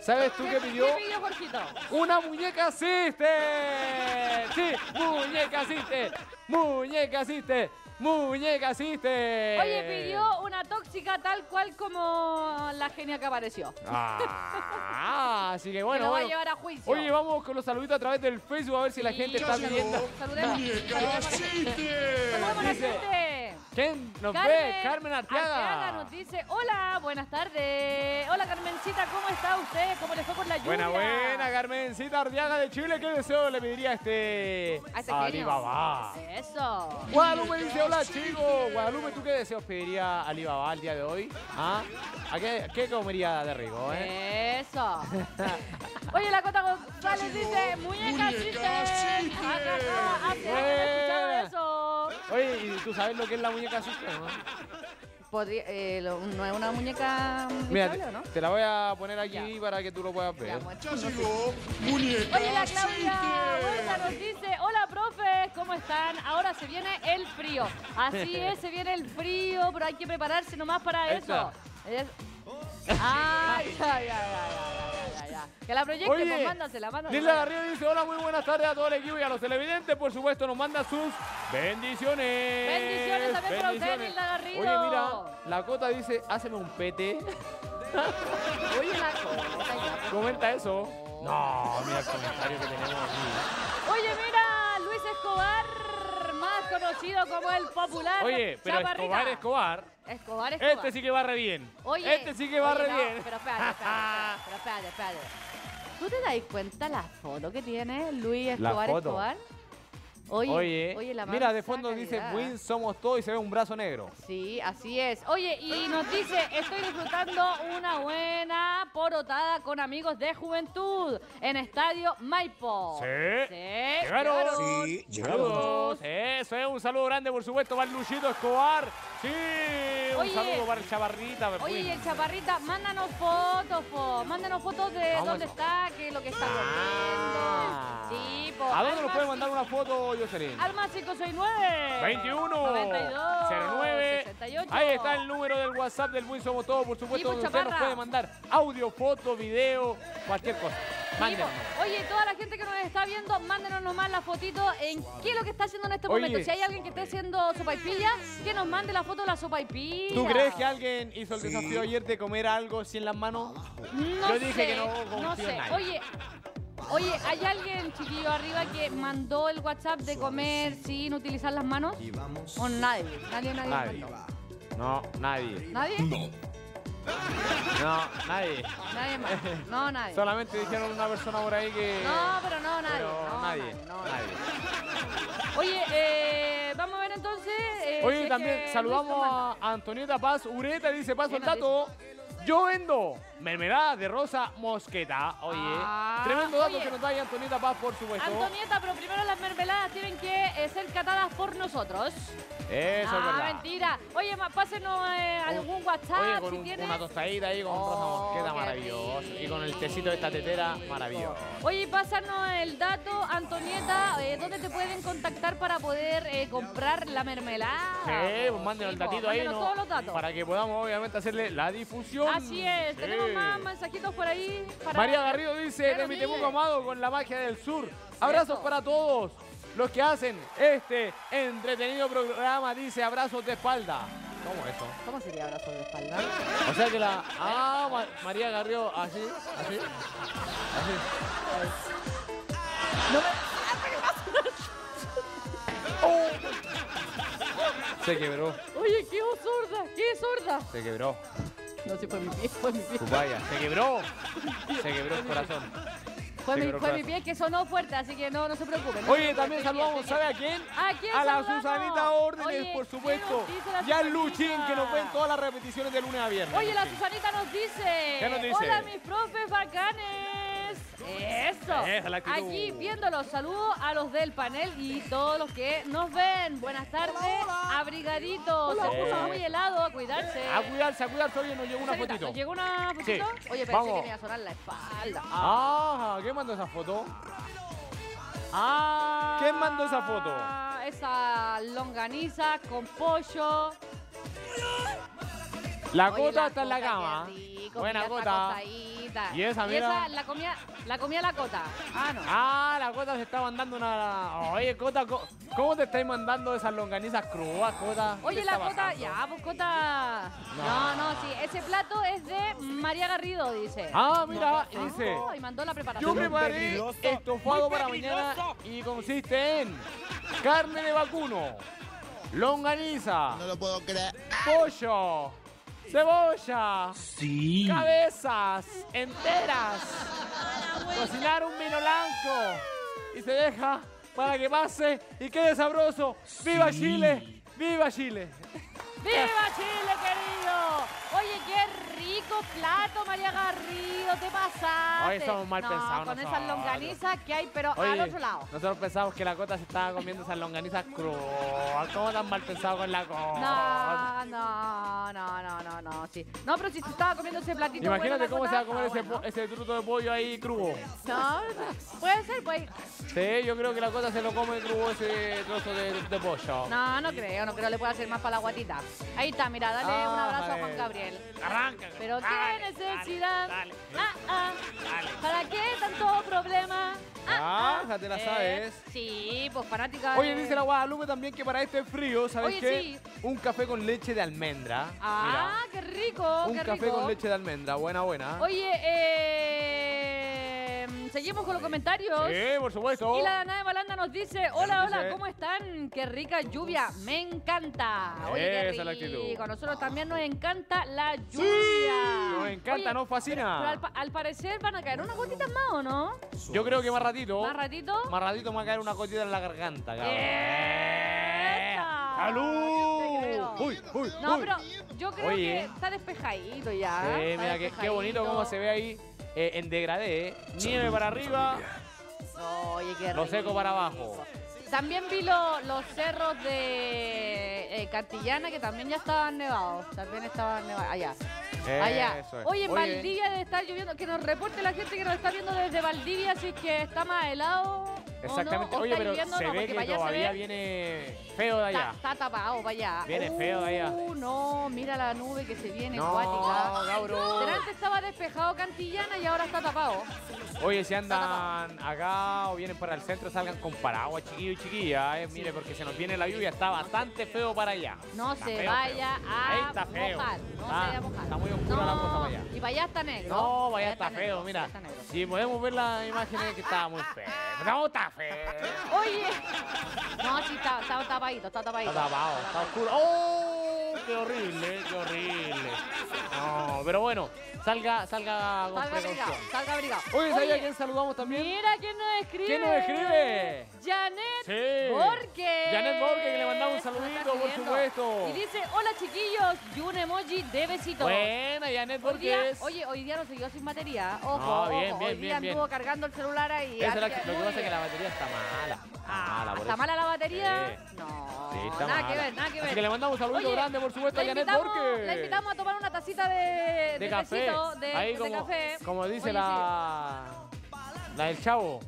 [SPEAKER 1] ¿Sabes tú qué pidió?
[SPEAKER 2] ¿Qué pidió Jorgito?
[SPEAKER 1] ¡Una muñeca Sister! ¡Sí! ¡Muñeca Sister! ¡Muñeca Sister! ¡Muñeca Sister!
[SPEAKER 2] Oye, pidió una tóxica tal cual como la genia que apareció.
[SPEAKER 1] Ah, así que
[SPEAKER 2] que
[SPEAKER 1] bueno,
[SPEAKER 2] lo va a
[SPEAKER 1] bueno.
[SPEAKER 2] llevar a juicio.
[SPEAKER 1] Oye, vamos con los saluditos a través del Facebook a ver si la gente está pidiendo.
[SPEAKER 2] Saludemos. Saludemos a la gente. Saludemos a la gente.
[SPEAKER 1] ¿Quién nos ve? Carmen Arteaga.
[SPEAKER 2] nos dice, hola, buenas tardes. Hola, Carmencita, ¿cómo está usted? ¿Cómo le fue con la lluvia?
[SPEAKER 1] Buena, buena, Carmencita Arteaga de Chile. ¿Qué deseo le pediría a este. Alibaba?
[SPEAKER 2] Eso.
[SPEAKER 1] Guadalupe dice, hola chicos. Guadalupe, ¿tú qué deseos pediría a Alibaba el día de hoy? ¿Ah? ¿A qué, qué comería de rico, eh?
[SPEAKER 2] Eso. Oye, la Cota González dice, muñeca chiste. Escuchado eso.
[SPEAKER 1] Oye, ¿y tú sabes lo que es la muñeca Sister, no?
[SPEAKER 2] Podría- eh, lo- ¿No es una muñeca
[SPEAKER 1] Mira, te,
[SPEAKER 2] o no?
[SPEAKER 1] te la voy a poner aquí
[SPEAKER 2] Ya.
[SPEAKER 1] para que tú lo puedas
[SPEAKER 2] Ya,
[SPEAKER 1] ver.
[SPEAKER 3] Ya llegó muñeca
[SPEAKER 2] Oye, la Claudia. Huerta nos dice, hola profe, ¿cómo están? Ahora se viene el frío. Así es, se viene el frío, pero hay que prepararse nomás para
[SPEAKER 1] Esta.
[SPEAKER 2] eso. Es- Ay, ya, ya, ya, ya, ya. Que la proyecte,
[SPEAKER 1] Oye,
[SPEAKER 2] pues mándasela, mándasela.
[SPEAKER 1] Lila Garrido dice, hola, muy buenas tardes a todo el equipo y a los televidentes, por supuesto, nos manda sus bendiciones.
[SPEAKER 2] Bendiciones también para usted. Lilda Garrido.
[SPEAKER 1] Oye, mira, la Cota dice, háceme un pete.
[SPEAKER 2] Oye, la cosa, ya.
[SPEAKER 1] Comenta eso. No, mira el comentario que tenemos aquí.
[SPEAKER 2] Oye, mira, Luis Escobar, más conocido como el popular
[SPEAKER 1] Oye, pero
[SPEAKER 2] Chaparrita.
[SPEAKER 1] Escobar, Escobar.
[SPEAKER 2] Escobar, Escobar.
[SPEAKER 1] Este sí que barre bien.
[SPEAKER 2] Oye,
[SPEAKER 1] este sí que barre
[SPEAKER 2] oye, no,
[SPEAKER 1] bien.
[SPEAKER 2] Pero espérate, espérate, pero espérate, espérate. ¿Tú te das cuenta la foto que tiene Luis
[SPEAKER 1] La
[SPEAKER 2] Escobar
[SPEAKER 1] foto.
[SPEAKER 2] Escobar? Oye,
[SPEAKER 1] Oye,
[SPEAKER 2] oye, la
[SPEAKER 1] mira, de fondo dice. Win somos todos y se ve un brazo negro.
[SPEAKER 2] Sí, así es. Oye, y nos dice, estoy disfrutando una buena porotada con amigos de juventud en Estadio Maipo.
[SPEAKER 1] Sí.
[SPEAKER 2] Sí.
[SPEAKER 1] Llegaron.
[SPEAKER 2] llegaron.
[SPEAKER 4] Sí, llegaron.
[SPEAKER 1] Eso es un saludo grande, por supuesto, para el Luchito Escobar. Sí, un
[SPEAKER 2] Oye.
[SPEAKER 1] saludo para el Chavarrita.
[SPEAKER 2] Oye, y el chaparrita, mándanos fotos, po. Mándanos fotos de
[SPEAKER 1] Vamos.
[SPEAKER 2] dónde está, qué es lo que está
[SPEAKER 1] Ah.
[SPEAKER 2] comiendo. Sí, po.
[SPEAKER 1] ¿A dónde nos puede
[SPEAKER 2] más
[SPEAKER 1] mandar una foto, Jocelyn?
[SPEAKER 2] Al más 569.
[SPEAKER 1] 21
[SPEAKER 2] 92
[SPEAKER 1] 09
[SPEAKER 2] 68.
[SPEAKER 1] Ahí está el número del WhatsApp del Win Somos Todos, por supuesto,
[SPEAKER 2] pues,
[SPEAKER 1] donde usted nos puede mandar audio, foto, video, cualquier cosa. Mándenos.
[SPEAKER 2] Oye, toda la gente que nos está viendo, mándenos nomás la fotito en qué es lo que está haciendo en este
[SPEAKER 1] Oye.
[SPEAKER 2] momento. Si hay alguien que esté haciendo sopaipilla, que nos mande la foto de la sopaipilla.
[SPEAKER 1] ¿Tú crees que alguien hizo el
[SPEAKER 4] Sí.
[SPEAKER 1] desafío ayer de comer algo sin las manos?
[SPEAKER 2] No
[SPEAKER 1] Yo dije
[SPEAKER 2] sé,
[SPEAKER 1] que no
[SPEAKER 2] no sé. Oye, oye, ¿hay alguien, chiquillo, arriba que mandó el WhatsApp de comer sin utilizar las manos?
[SPEAKER 4] Y vamos.
[SPEAKER 2] ¿O nadie? Nadie, nadie,
[SPEAKER 1] Nadie. No, nadie.
[SPEAKER 2] ¿Nadie?
[SPEAKER 1] No, nadie.
[SPEAKER 2] Nadie más. No, nadie.
[SPEAKER 1] Solamente dijeron una persona por ahí que.
[SPEAKER 2] No, pero no, nadie.
[SPEAKER 1] Pero
[SPEAKER 2] no,
[SPEAKER 1] nadie.
[SPEAKER 2] no,
[SPEAKER 1] nadie.
[SPEAKER 2] Oye, eh, vamos a ver entonces. eh,
[SPEAKER 1] Oye, también saludamos a Antonieta Paz Ureta, dice paso
[SPEAKER 2] ¿Qué
[SPEAKER 1] el dato. Yo vendo mermelada de rosa mosqueta. Oye,
[SPEAKER 2] Ah,
[SPEAKER 1] tremendo dato
[SPEAKER 2] oye.
[SPEAKER 1] que nos da ahí Antonieta Paz, por supuesto.
[SPEAKER 2] Antonieta, pero primero las mermeladas tienen que eh, ser catadas por nosotros.
[SPEAKER 1] Eso es
[SPEAKER 2] ah,
[SPEAKER 1] verdad.
[SPEAKER 2] mentira. Oye, pásenos eh, algún WhatsApp
[SPEAKER 1] Oye, con
[SPEAKER 2] si
[SPEAKER 1] un-
[SPEAKER 2] tienes.
[SPEAKER 1] una tostadita ahí con
[SPEAKER 2] Oh,
[SPEAKER 1] rosa mosqueta maravilloso. Y con el tecito de esta tetera maravilloso.
[SPEAKER 2] Oye, pásanos el dato, Antonieta, eh, ¿dónde te pueden contactar para poder eh, comprar la mermelada?
[SPEAKER 1] Sí, pues manden
[SPEAKER 2] Sí,
[SPEAKER 1] el
[SPEAKER 2] po,
[SPEAKER 1] datito ahí,
[SPEAKER 2] mándenos
[SPEAKER 1] ¿no?
[SPEAKER 2] todos los datos.
[SPEAKER 1] Para que podamos, obviamente, hacerle la difusión.
[SPEAKER 2] Así es,
[SPEAKER 1] Sí.
[SPEAKER 2] tenemos más mensajitos por ahí. Para...
[SPEAKER 1] María Garrido dice,
[SPEAKER 2] ¿Qué
[SPEAKER 1] de mi? Temuco amado con la magia del sur. Abrazos
[SPEAKER 2] Eso.
[SPEAKER 1] para todos los que hacen este entretenido programa. Dice, abrazos de espalda. ¿Cómo eso?
[SPEAKER 2] ¿Cómo sería abrazo de espalda?
[SPEAKER 1] O sea que la... Ah, Ma- María Garrido, así, así, así.
[SPEAKER 2] No me...
[SPEAKER 1] Se quebró,
[SPEAKER 2] Oye, qué sorda, qué sorda.
[SPEAKER 1] se quebró.
[SPEAKER 2] No, si fue mi pie, fue mi pie.
[SPEAKER 1] Vaya, se quebró. Se quebró el corazón.
[SPEAKER 2] Fue, mi, fue pie que sonó fuerte, así que no, no se preocupen. no se
[SPEAKER 1] Oye,
[SPEAKER 2] preocupen,
[SPEAKER 1] también
[SPEAKER 2] estoy bien,
[SPEAKER 1] saludamos,
[SPEAKER 2] estoy
[SPEAKER 1] ¿sabe a quién?
[SPEAKER 2] ¿A quién
[SPEAKER 1] A la
[SPEAKER 2] saludamos?
[SPEAKER 1] Susanita Órdenes,
[SPEAKER 2] Oye,
[SPEAKER 1] por
[SPEAKER 2] ¿qué
[SPEAKER 1] supuesto.
[SPEAKER 2] nos dice la
[SPEAKER 1] Y al
[SPEAKER 2] Susanita?
[SPEAKER 1] Luchín, que nos ven todas las repeticiones de lunes a viernes.
[SPEAKER 2] Oye, la
[SPEAKER 1] Luchín.
[SPEAKER 2] Susanita nos dice.
[SPEAKER 1] ¿Qué nos dice?
[SPEAKER 2] Hola, mis profes bacanes. Eso.
[SPEAKER 1] Esa, la.
[SPEAKER 2] Aquí viéndolos, saludo a los del panel y todos los que nos ven. Buenas tardes, abrigaditos. Se puso
[SPEAKER 1] hola.
[SPEAKER 2] muy helado, a cuidarse.
[SPEAKER 1] A cuidarse, a cuidarse. Oye, nos llegó una
[SPEAKER 2] Susanita,
[SPEAKER 1] fotito.
[SPEAKER 2] ¿nos llegó una fotito?
[SPEAKER 1] Sí.
[SPEAKER 2] Oye, pensé
[SPEAKER 1] Vamos.
[SPEAKER 2] que me iba a sonar la espalda.
[SPEAKER 1] Ah, ¿quién mandó esa foto? Ah, ¿quién mandó esa foto?
[SPEAKER 2] Esa longaniza con pollo.
[SPEAKER 1] La
[SPEAKER 2] Oye,
[SPEAKER 1] cota está en la cama.
[SPEAKER 2] rico,
[SPEAKER 1] Buena cota. Y esa,
[SPEAKER 2] Y
[SPEAKER 1] mira.
[SPEAKER 2] esa la comía, la comía la cota. Ah, no.
[SPEAKER 1] Ah, la Cota se está mandando una... Oye, Cota, co- ¿cómo te estáis mandando esas longanizas crudas, Cota? ¿Qué
[SPEAKER 2] Oye, la cota,
[SPEAKER 1] pasando?
[SPEAKER 2] ya, pues cota.
[SPEAKER 1] No.
[SPEAKER 2] No, no, sí, ese plato es de María Garrido, dice.
[SPEAKER 1] Ah, mira, y dice...
[SPEAKER 2] Oh, y mandó la
[SPEAKER 1] Yo
[SPEAKER 2] preparación.
[SPEAKER 1] preparé
[SPEAKER 3] peligroso,
[SPEAKER 1] estofado para mañana y consiste en carne de vacuno, longaniza,
[SPEAKER 4] No lo puedo creer.
[SPEAKER 1] pollo, cebolla, cabezas enteras, cocinar un vino blanco y se deja para que pase y quede sabroso. ¡Viva Chile! ¡Viva Chile!
[SPEAKER 2] ¡Viva Chile, querido! Oye, qué rico plato, María Garrido, te pasaste.
[SPEAKER 1] Hoy somos mal
[SPEAKER 2] no,
[SPEAKER 1] pensados
[SPEAKER 2] con esas longanizas que hay, pero al
[SPEAKER 1] Oye,
[SPEAKER 2] otro lado.
[SPEAKER 1] nosotros pensamos que la Cota se estaba comiendo esas longanizas crudas. ¿Cómo tan mal pensado con la Cota?
[SPEAKER 2] No, no, sí. No, pero si se estaba comiendo ese platito.
[SPEAKER 1] Imagínate
[SPEAKER 2] bueno,
[SPEAKER 1] cómo se va a comer ese,
[SPEAKER 2] bueno.
[SPEAKER 1] ese truto de pollo ahí crudo.
[SPEAKER 2] No, puede ser, pues.
[SPEAKER 1] Sí, yo creo que la Cota se lo come crudo ese trozo de, de pollo.
[SPEAKER 2] No, no creo, no creo, le puede hacer más para la guatita. Ahí está, mira, dale un
[SPEAKER 1] Ah,
[SPEAKER 2] abrazo a. Juan Gabriel.
[SPEAKER 1] Arranca.
[SPEAKER 2] Pero
[SPEAKER 1] Dale,
[SPEAKER 2] qué necesidad.
[SPEAKER 1] Dale,
[SPEAKER 2] Ah, ah.
[SPEAKER 1] dale.
[SPEAKER 2] ¿Para qué tanto problema?
[SPEAKER 1] Ah, ya te la
[SPEAKER 2] Eh,
[SPEAKER 1] sabes.
[SPEAKER 2] Sí, pues fanática.
[SPEAKER 1] Oye,
[SPEAKER 2] de-
[SPEAKER 1] dice la Guadalupe también que para este frío, ¿sabes
[SPEAKER 2] Oye,
[SPEAKER 1] qué?
[SPEAKER 2] sí.
[SPEAKER 1] Un café con leche de almendra.
[SPEAKER 2] Ah, qué rico,
[SPEAKER 1] Mira, un
[SPEAKER 2] qué
[SPEAKER 1] café
[SPEAKER 2] rico.
[SPEAKER 1] con leche de almendra, buena, buena.
[SPEAKER 2] Oye, eh, seguimos con los comentarios.
[SPEAKER 1] Sí, por supuesto.
[SPEAKER 2] Y la Dana de Balanda nos dice, hola, hola, ¿cómo están? Qué rica lluvia, me encanta. Oye, qué
[SPEAKER 1] Esa es la actitud.
[SPEAKER 2] rico. A nosotros también nos encanta la lluvia.
[SPEAKER 1] Nos encanta,
[SPEAKER 2] Oye,
[SPEAKER 1] nos fascina.
[SPEAKER 2] Pero al, al parecer van a caer unas gotitas más, ¿o no?
[SPEAKER 1] Yo creo que más ratito.
[SPEAKER 2] ¿Más ratito?
[SPEAKER 1] Más ratito me va a caer una cosita en la garganta, cabrón. ¡Salud! Uy, uy,
[SPEAKER 2] No,
[SPEAKER 1] uy.
[SPEAKER 2] pero yo creo
[SPEAKER 1] Oye.
[SPEAKER 2] que está despejadito ya.
[SPEAKER 1] Sí,
[SPEAKER 2] está
[SPEAKER 1] mira qué, qué bonito cómo se ve ahí eh, en degradé. ¿eh? Nieve para arriba,
[SPEAKER 2] Oye, qué
[SPEAKER 1] lo seco
[SPEAKER 2] rico.
[SPEAKER 1] para abajo.
[SPEAKER 2] También vi lo- los cerros de eh, Cantillana que también ya estaban nevados. También estaban nevados. Allá. Allá.
[SPEAKER 1] Eso es.
[SPEAKER 2] Oye, en Valdivia debe estar lloviendo. Que nos reporte la gente que nos está viendo desde Valdivia si es que está más helado.
[SPEAKER 1] Exactamente.
[SPEAKER 2] O no, o
[SPEAKER 1] Oye,
[SPEAKER 2] está
[SPEAKER 1] pero se ve que
[SPEAKER 2] allá
[SPEAKER 1] todavía
[SPEAKER 2] ve-
[SPEAKER 1] viene feo de allá.
[SPEAKER 2] Está, está tapado para allá.
[SPEAKER 1] Viene feo de allá.
[SPEAKER 2] Uh, no, mira la nube que se viene
[SPEAKER 1] No,
[SPEAKER 2] acuática.
[SPEAKER 1] cabrón.
[SPEAKER 2] Delante estaba despejado Cantillana y ahora está tapado.
[SPEAKER 1] Oye, si andan acá o vienen para el centro, salgan con paraguas, chiquillos y chiquillas. eh. Mire, porque se nos viene la lluvia, está bastante feo para allá.
[SPEAKER 2] No
[SPEAKER 1] Está
[SPEAKER 2] se
[SPEAKER 1] feo,
[SPEAKER 2] vaya
[SPEAKER 1] feo.
[SPEAKER 2] a
[SPEAKER 1] Ahí está feo.
[SPEAKER 2] mojar. No
[SPEAKER 1] Está-
[SPEAKER 2] se vaya a mojar.
[SPEAKER 1] Está muy oscura la cosa para allá.
[SPEAKER 2] Y para allá está negro.
[SPEAKER 1] No, vaya,
[SPEAKER 2] Para
[SPEAKER 1] está
[SPEAKER 2] negro,
[SPEAKER 1] feo, mira.
[SPEAKER 2] allá está.
[SPEAKER 1] Si podemos ver las imágenes que estaba muy feo. No, está feo.
[SPEAKER 2] Oye. No, sí, está, está tapadito, está tapadito.
[SPEAKER 1] Está tapado, está oscuro. ¡Oh! ¡Qué horrible, qué horrible! No, pero bueno, salga, salga con
[SPEAKER 2] Salga
[SPEAKER 1] precaución.
[SPEAKER 2] salga abrigado.
[SPEAKER 1] Oye, ¿sabía
[SPEAKER 2] Oye,
[SPEAKER 1] quién saludamos también?
[SPEAKER 2] Mira quién nos escribe.
[SPEAKER 1] ¿Quién nos escribe?
[SPEAKER 2] Janet
[SPEAKER 1] Sí.
[SPEAKER 2] Borges.
[SPEAKER 1] Janet Borges, que le mandamos un
[SPEAKER 2] Eso
[SPEAKER 1] saludito, por supuesto.
[SPEAKER 2] Y dice, hola chiquillos, y un emoji de besito.
[SPEAKER 1] Buena, Janet
[SPEAKER 2] Hoy día,
[SPEAKER 1] Borges.
[SPEAKER 2] oye, hoy día nos siguió sin batería. Ojo,
[SPEAKER 1] No, bien,
[SPEAKER 2] ojo.
[SPEAKER 1] bien,
[SPEAKER 2] hoy
[SPEAKER 1] bien,
[SPEAKER 2] día anduvo cargando el celular ahí.
[SPEAKER 1] Esa es la
[SPEAKER 2] Así
[SPEAKER 1] que- lo que pasa es que la batería está mala. Está
[SPEAKER 2] Ah,
[SPEAKER 1] mala, por
[SPEAKER 2] ¿Está mala la batería?
[SPEAKER 1] Sí.
[SPEAKER 2] No,
[SPEAKER 1] Sí, está
[SPEAKER 2] nada
[SPEAKER 1] mala.
[SPEAKER 2] que ver, nada que ver.
[SPEAKER 1] Así que le mandamos un saludito
[SPEAKER 2] Oye,
[SPEAKER 1] grande, por supuesto, a Janet Borges.
[SPEAKER 2] La invitamos a tomar una tacita de,
[SPEAKER 1] de café.
[SPEAKER 2] tecito, de,
[SPEAKER 1] Ahí como,
[SPEAKER 2] café.
[SPEAKER 1] como dice
[SPEAKER 2] Oye,
[SPEAKER 1] la, la del chavo.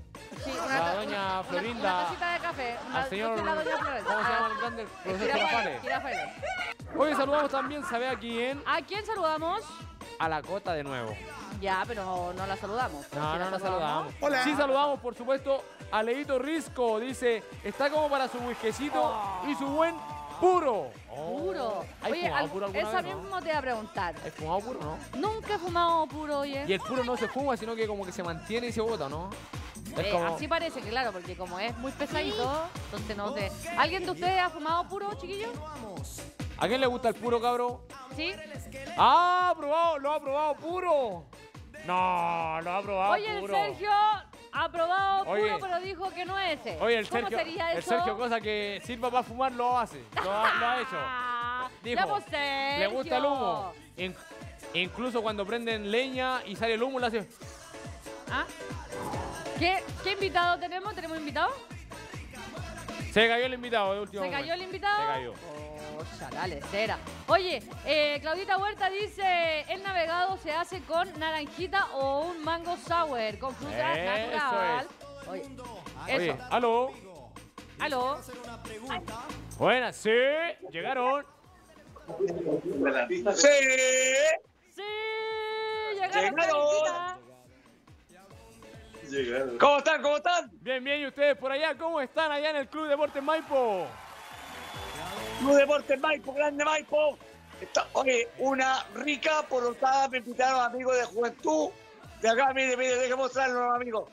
[SPEAKER 2] sí, sí,
[SPEAKER 1] la doña
[SPEAKER 2] una-
[SPEAKER 1] Florinda,
[SPEAKER 2] Una, tacita de café. Una,
[SPEAKER 1] Al señor,
[SPEAKER 2] la doña Florinda.
[SPEAKER 1] ¿cómo se
[SPEAKER 2] Ah,
[SPEAKER 1] llama el grande? Profesor
[SPEAKER 2] Girafales.
[SPEAKER 1] Hoy saludamos también, ¿sabe a quién?
[SPEAKER 2] ¿A quién saludamos?
[SPEAKER 1] A la cota de nuevo.
[SPEAKER 2] Ya, pero no, la saludamos.
[SPEAKER 1] No,
[SPEAKER 2] ¿Sí
[SPEAKER 1] no la saludamos.
[SPEAKER 3] Hola.
[SPEAKER 1] Sí saludamos, por supuesto, a Leito Risco. Dice, está como para su whiskycito y su buen puro. Oh.
[SPEAKER 2] Puro.
[SPEAKER 1] ¿Has
[SPEAKER 2] Oye,
[SPEAKER 1] fumado
[SPEAKER 2] al-
[SPEAKER 1] puro alguna
[SPEAKER 2] esa
[SPEAKER 1] vez, no?
[SPEAKER 2] mismo te iba a preguntar.
[SPEAKER 1] ¿Has fumado puro, no?
[SPEAKER 2] Nunca he fumado puro, oye.
[SPEAKER 1] Y el puro no se fuma, sino que como que se mantiene y se bota, ¿no?
[SPEAKER 2] Eh,
[SPEAKER 1] como...
[SPEAKER 2] Así parece, claro, porque como es muy pesadito, entonces no sé. ¿Alguien de ustedes ha fumado puro, chiquillos?
[SPEAKER 1] ¿A quién le gusta el puro, cabro?
[SPEAKER 2] ¿Sí?
[SPEAKER 1] ¡Ah, ha probado! ¡Lo ha probado puro! No, lo ha probado
[SPEAKER 2] Oye, el
[SPEAKER 1] Ah, puro.
[SPEAKER 2] Sergio ha probado
[SPEAKER 1] Oye.
[SPEAKER 2] puro, pero dijo que no es ese.
[SPEAKER 1] Oye, el
[SPEAKER 2] ¿Cómo
[SPEAKER 1] Sergio,
[SPEAKER 2] sería
[SPEAKER 1] el
[SPEAKER 2] eso?
[SPEAKER 1] Sergio, cosa que sirva para fumar, lo hace. Lo ha, lo ha hecho. Dijo,
[SPEAKER 2] ya pues,
[SPEAKER 1] Le gusta el humo. In- incluso cuando prenden leña y sale el humo, le hace...
[SPEAKER 2] ¿Ah? ¿Qué, ¿Qué invitado tenemos? ¿Tenemos invitado?
[SPEAKER 1] Se cayó el invitado de último
[SPEAKER 2] ¿Se cayó el invitado?
[SPEAKER 1] Se cayó.
[SPEAKER 2] Oh, dale, cera. Oye, eh, Claudita Huerta dice, el navegado se hace con naranjita o un mango sour, con fruta
[SPEAKER 1] Eso
[SPEAKER 2] natural. Oye,
[SPEAKER 1] Oye,
[SPEAKER 2] eso.
[SPEAKER 1] aló.
[SPEAKER 2] Aló.
[SPEAKER 1] Buenas, sí, llegaron.
[SPEAKER 3] Sí.
[SPEAKER 2] Sí, llegaron
[SPEAKER 3] Llegaron.
[SPEAKER 2] naranjita.
[SPEAKER 3] ¿Cómo están? ¿Cómo están?
[SPEAKER 1] Bien, bien, ¿y ustedes por allá? ¿Cómo están allá en el Club Deportes Maipo?
[SPEAKER 3] Club Deportes Maipo, grande Maipo. Está- oye, una rica porotada me invitaron amigos de juventud. De acá, mire, mire, déjenme mostrarlo, los amigos.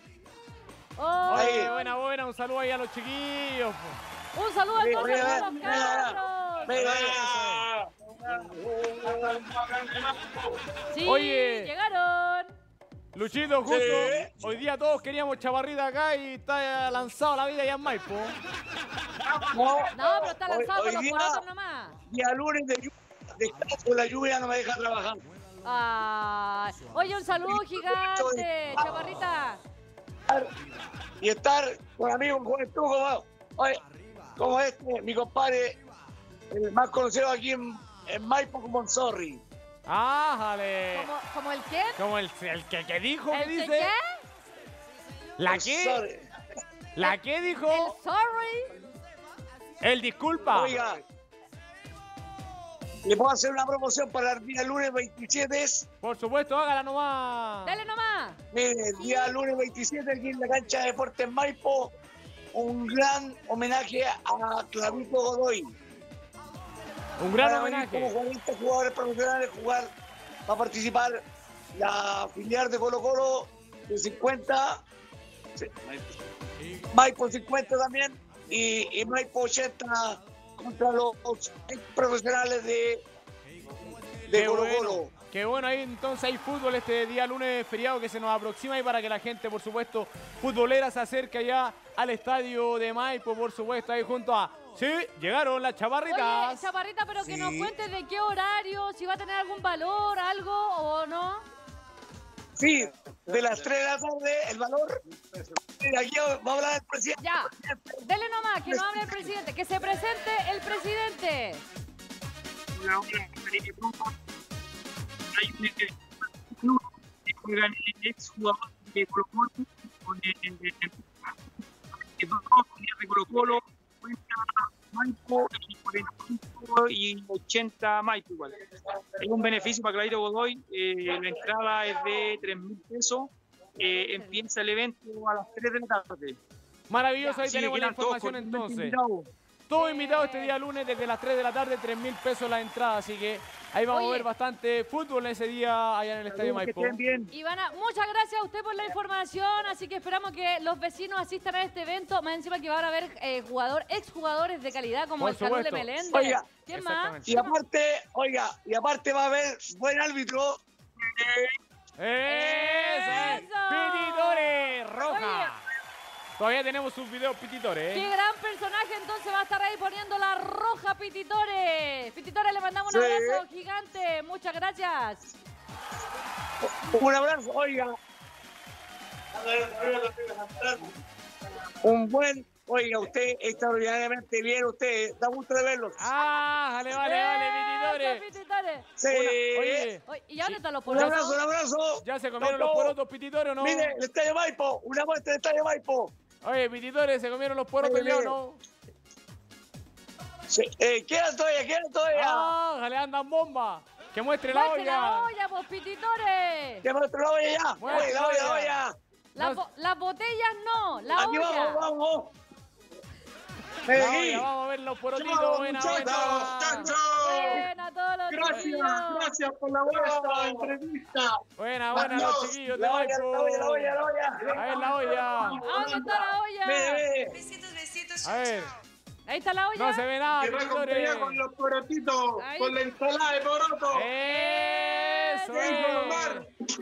[SPEAKER 2] Oh,
[SPEAKER 1] Oye,
[SPEAKER 3] Ahí.
[SPEAKER 1] buena, buena, un saludo ahí a los chiquillos.
[SPEAKER 2] un saludo a los
[SPEAKER 3] mira,
[SPEAKER 2] cabros.
[SPEAKER 3] Mira,
[SPEAKER 2] Sí,
[SPEAKER 1] Oye.
[SPEAKER 2] llegaron.
[SPEAKER 1] Luchito, justo,
[SPEAKER 3] Sí.
[SPEAKER 1] hoy día todos queríamos chavarrita acá y está lanzado la vida allá en Maipo.
[SPEAKER 3] No,
[SPEAKER 2] No, pero está
[SPEAKER 3] hoy-
[SPEAKER 2] lanzado
[SPEAKER 3] hoy
[SPEAKER 2] con los
[SPEAKER 3] día,
[SPEAKER 2] nomás.
[SPEAKER 3] día lunes de lluvia, descanso, la lluvia no me deja trabajar.
[SPEAKER 2] Oye, un saludo gigante, chaparrita.
[SPEAKER 3] y estar con amigos en juventud como, oye, como este, mi compadre, el más conocido aquí en, en Maipo como Monsorri.
[SPEAKER 1] ¡Ájale!
[SPEAKER 2] ¿Como, como el qué?
[SPEAKER 1] Como el, el que, que dijo,
[SPEAKER 2] ¿El que
[SPEAKER 1] dice.
[SPEAKER 2] qué?
[SPEAKER 1] ¿La qué? ¿La qué
[SPEAKER 2] El
[SPEAKER 1] dijo?
[SPEAKER 2] sorry.
[SPEAKER 1] El disculpa.
[SPEAKER 3] Oiga, le puedo hacer una promoción para el día lunes 27. Es,
[SPEAKER 1] Por supuesto, hágala nomás.
[SPEAKER 2] Dale nomás.
[SPEAKER 3] mire, el día lunes 27 aquí en la cancha de deportes Maipo, un gran homenaje a Clavito Godoy.
[SPEAKER 1] Un gran
[SPEAKER 3] venir como
[SPEAKER 1] homenaje.
[SPEAKER 3] 40 jugadores profesionales jugar, va a participar la filial de Colo Colo de 50, sí, Maipo 50 también y, y Maipo 80 contra los profesionales de, de
[SPEAKER 1] Qué
[SPEAKER 3] Colo
[SPEAKER 1] bueno.
[SPEAKER 3] Colo.
[SPEAKER 1] Qué bueno, ahí entonces hay fútbol este día lunes feriado que se nos aproxima y para que la gente, por supuesto, futbolera se acerque allá al estadio de Maipo, por supuesto, ahí junto a... Sí, llegaron las
[SPEAKER 2] Oye,
[SPEAKER 1] chavarritas.
[SPEAKER 2] chaparrita, pero que
[SPEAKER 3] Sí.
[SPEAKER 2] nos cuentes de qué horario, si va a tener algún valor, algo o no.
[SPEAKER 3] Sí, de las 3 de la tarde el valor. Aquí va a hablar el presidente.
[SPEAKER 2] Ya, dele nomás, que no hable el presidente, que se presente el presidente.
[SPEAKER 5] Hay un eh, club que juegan ex jugadores de Colo Colo con eh, eh, eh, dos días de Colo Colo, 50 Maipo y 45 y 80 Maipo igual. Es un beneficio para Claudio Godoy, eh, la entrada es de 3 mil pesos, eh, empieza el evento a las 3 de la tarde.
[SPEAKER 1] Maravilloso, ahí
[SPEAKER 5] que
[SPEAKER 1] tenemos la información entonces.
[SPEAKER 5] invitados.
[SPEAKER 1] Todo invitado este día lunes desde las 3 de la tarde, 3 mil pesos la entrada, así que ahí vamos
[SPEAKER 2] Oye.
[SPEAKER 1] a ver bastante fútbol ese día allá en el estadio
[SPEAKER 5] bien.
[SPEAKER 2] Ivana, muchas gracias a usted por la información, así que esperamos que los vecinos asistan a este evento, más encima que van a haber eh, jugador, exjugadores de calidad como
[SPEAKER 1] Por
[SPEAKER 2] el Calul de. Meléndez.
[SPEAKER 3] Oiga,
[SPEAKER 2] ¿Quién más?
[SPEAKER 3] Y aparte, oiga, y aparte va a haber buen árbitro.
[SPEAKER 1] ¡Eso!
[SPEAKER 2] ¡Eso!
[SPEAKER 1] ¡Roja!
[SPEAKER 2] Oye.
[SPEAKER 1] Todavía tenemos sus videos pititores,
[SPEAKER 2] Qué
[SPEAKER 1] ¿eh?
[SPEAKER 2] gran personaje entonces va a estar ahí poniendo la roja Pititore. Pititore, le mandamos un
[SPEAKER 3] Sí.
[SPEAKER 2] abrazo gigante. Muchas gracias.
[SPEAKER 3] Un abrazo, oiga. Un buen, oiga, usted extraordinariamente bien, usted, da gusto de verlo.
[SPEAKER 1] ¡Ah! ¡Vale, vale, vale!
[SPEAKER 2] Pititore.
[SPEAKER 3] Sí.
[SPEAKER 1] Oye,
[SPEAKER 2] Oye, ¿y dónde están los
[SPEAKER 3] un abrazo, un
[SPEAKER 2] porotos?
[SPEAKER 3] abrazo.
[SPEAKER 1] ¿ya se comieron los porotos pititores o no?
[SPEAKER 3] Mire, el estadio Maipo, una muestra del estadio Maipo.
[SPEAKER 1] Oye, pititores, ¿se comieron los o
[SPEAKER 3] mire.
[SPEAKER 1] no?
[SPEAKER 3] Sí, eh, quedan todavía, quedan todavía.
[SPEAKER 1] ¡Ah! ¡Le andan bomba! ¡Que muestre la
[SPEAKER 2] ¡Muestre la
[SPEAKER 1] olla!
[SPEAKER 2] olla, pues, Pititore!
[SPEAKER 3] Que muestre la olla ya.
[SPEAKER 1] Muestre la
[SPEAKER 3] la olla, la
[SPEAKER 1] olla.
[SPEAKER 3] olla.
[SPEAKER 2] Las,
[SPEAKER 1] No-
[SPEAKER 2] bo- las botellas no, la
[SPEAKER 3] Aquí
[SPEAKER 2] olla.
[SPEAKER 3] vamos, vamos. Medellín.
[SPEAKER 1] vamos a ver los porotitos,
[SPEAKER 3] Chao,
[SPEAKER 1] buena,
[SPEAKER 3] muchachos.
[SPEAKER 1] buena.
[SPEAKER 2] Todos los
[SPEAKER 3] Gracias,
[SPEAKER 2] chiquillos.
[SPEAKER 3] gracias por la vuestra entrevista.
[SPEAKER 1] Buena, buena, los
[SPEAKER 3] Adiós.
[SPEAKER 1] chiquillos de
[SPEAKER 3] La olla, la olla, la olla, la olla.
[SPEAKER 1] A ver la olla.
[SPEAKER 2] ¿A dónde está la olla?
[SPEAKER 3] Mire.
[SPEAKER 6] Besitos, besitos.
[SPEAKER 1] A ver,
[SPEAKER 2] Ahí está la olla.
[SPEAKER 1] no se ve nada,
[SPEAKER 5] Que va con los porotitos,
[SPEAKER 2] Ahí.
[SPEAKER 5] con la ensalada de poroto.
[SPEAKER 1] ¡Eso es!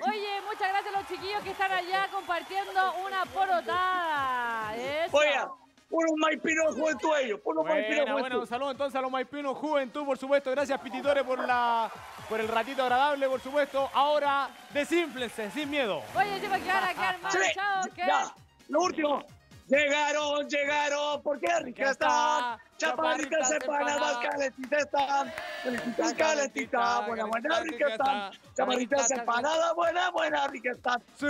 [SPEAKER 2] Oye, muchas gracias a los chiquillos que están allá compartiendo una porotada. Eso.
[SPEAKER 3] Oiga, unos maipinos juventud ellos, unos maipinos
[SPEAKER 1] Buena, buena, un
[SPEAKER 3] juventud.
[SPEAKER 1] saludo entonces a los Maipinos Juventud, por supuesto. Gracias, Pititores, por la por el ratito agradable, por supuesto. Ahora, desínflense, sin miedo.
[SPEAKER 2] Oye, se va a quedar acá, hermano.
[SPEAKER 3] Sí,
[SPEAKER 2] Chao, ¿qué?
[SPEAKER 3] ya, lo último. Llegaron, llegaron, porque ricas están. Chaparritas empanadas, calentitas están. Calentitas, calentitas, buena, buena, ricas están. Chaparritas empanadas, buena, buena, ricas están.
[SPEAKER 1] Sí.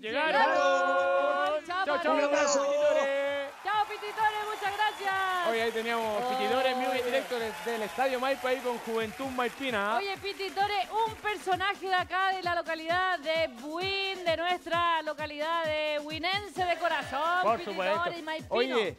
[SPEAKER 2] Llegaron. Chao,
[SPEAKER 1] chao,
[SPEAKER 3] Un abrazo.
[SPEAKER 1] Pititores.
[SPEAKER 2] Chao, pititores, muchas gracias.
[SPEAKER 1] Hoy ahí teníamos
[SPEAKER 2] Oh.
[SPEAKER 1] Pititores, mío y directo del Estadio Maipo ahí con Juventud Maipina.
[SPEAKER 2] Oye, Pititore, un personaje de acá de la localidad de Buin, de nuestra localidad de Buinense de corazón.
[SPEAKER 1] Por
[SPEAKER 2] y Maipino.
[SPEAKER 1] Oye,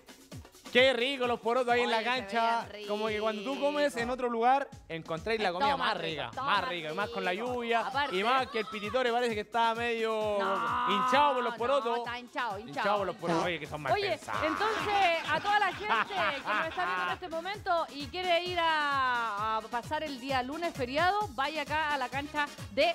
[SPEAKER 1] qué rico los porotos ahí en la cancha. Como que cuando tú comes en otro lugar, encontráis la comida más
[SPEAKER 2] rico,
[SPEAKER 1] rica, más rica, y más con la lluvia.
[SPEAKER 2] Aparte-
[SPEAKER 1] Y más que el pititore parece que está medio
[SPEAKER 2] No,
[SPEAKER 1] hinchado por los
[SPEAKER 2] no,
[SPEAKER 1] porotos.
[SPEAKER 2] está hinchado, hinchado.
[SPEAKER 1] Hinchado por los porotos. Oye, que son mal
[SPEAKER 2] Oye,
[SPEAKER 1] pensados.
[SPEAKER 2] entonces a toda la gente que nos está viendo en este momento y quiere ir a, a pasar el día lunes feriado, vaya acá a la cancha de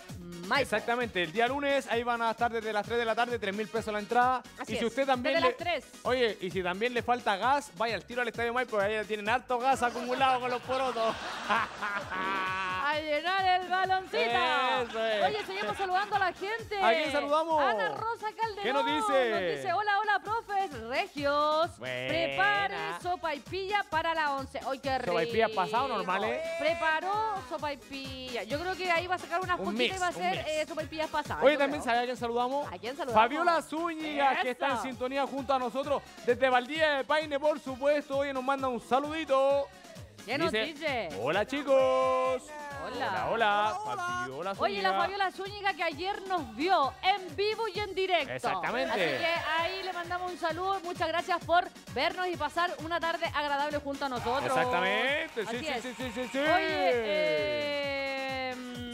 [SPEAKER 2] Maipo.
[SPEAKER 1] Exactamente, el día lunes ahí van a estar desde las 3 de la tarde, 3 mil pesos la entrada.
[SPEAKER 2] Así
[SPEAKER 1] y si
[SPEAKER 2] es,
[SPEAKER 1] usted también
[SPEAKER 2] desde
[SPEAKER 1] le-
[SPEAKER 2] las 3.
[SPEAKER 1] Oye, y si también le falta gas, vaya al tiro al Estadio Maipo, ahí tienen harto gas acumulado con los porotos.
[SPEAKER 2] A llenar el baloncito.
[SPEAKER 1] Es.
[SPEAKER 2] Oye, seguimos saludando a la gente.
[SPEAKER 1] ¿A quién saludamos?
[SPEAKER 2] Ana Rosa Calderón.
[SPEAKER 1] ¿Qué nos dice?
[SPEAKER 2] Nos dice, hola, hola, profes, regios.
[SPEAKER 1] Buena.
[SPEAKER 2] Prepare sopa y pilla para la once. ¡Ay, qué rico!
[SPEAKER 1] Sopa y pilla pasado, normal, ¿eh?
[SPEAKER 2] Preparó sopa y pilla. Yo creo que ahí va a sacar unas
[SPEAKER 1] Un
[SPEAKER 2] poquitas
[SPEAKER 1] mix,
[SPEAKER 2] y va a ser eh, sopa y pillas pasadas.
[SPEAKER 1] Oye, también
[SPEAKER 2] creo.
[SPEAKER 1] sabe a quién saludamos.
[SPEAKER 2] ¿A quién saludamos?
[SPEAKER 1] Fabiola Zúñiga, que está en sintonía junto a nosotros desde Valdía de Paine, por supuesto. Oye, nos manda un saludito.
[SPEAKER 2] ¿Qué nos dice?
[SPEAKER 1] Hola, chicos.
[SPEAKER 2] Hola.
[SPEAKER 1] Hola, hola. Fabiola
[SPEAKER 2] Oye, la. Fabiola Zúñiga que ayer nos vio en vivo y en directo.
[SPEAKER 1] Exactamente.
[SPEAKER 2] Así que ahí le mandamos un saludo. Muchas gracias por vernos y pasar una tarde agradable junto a nosotros.
[SPEAKER 1] Exactamente, sí,
[SPEAKER 2] Así
[SPEAKER 1] sí,
[SPEAKER 2] es.
[SPEAKER 1] sí, sí, sí, sí.
[SPEAKER 2] Oye, eh,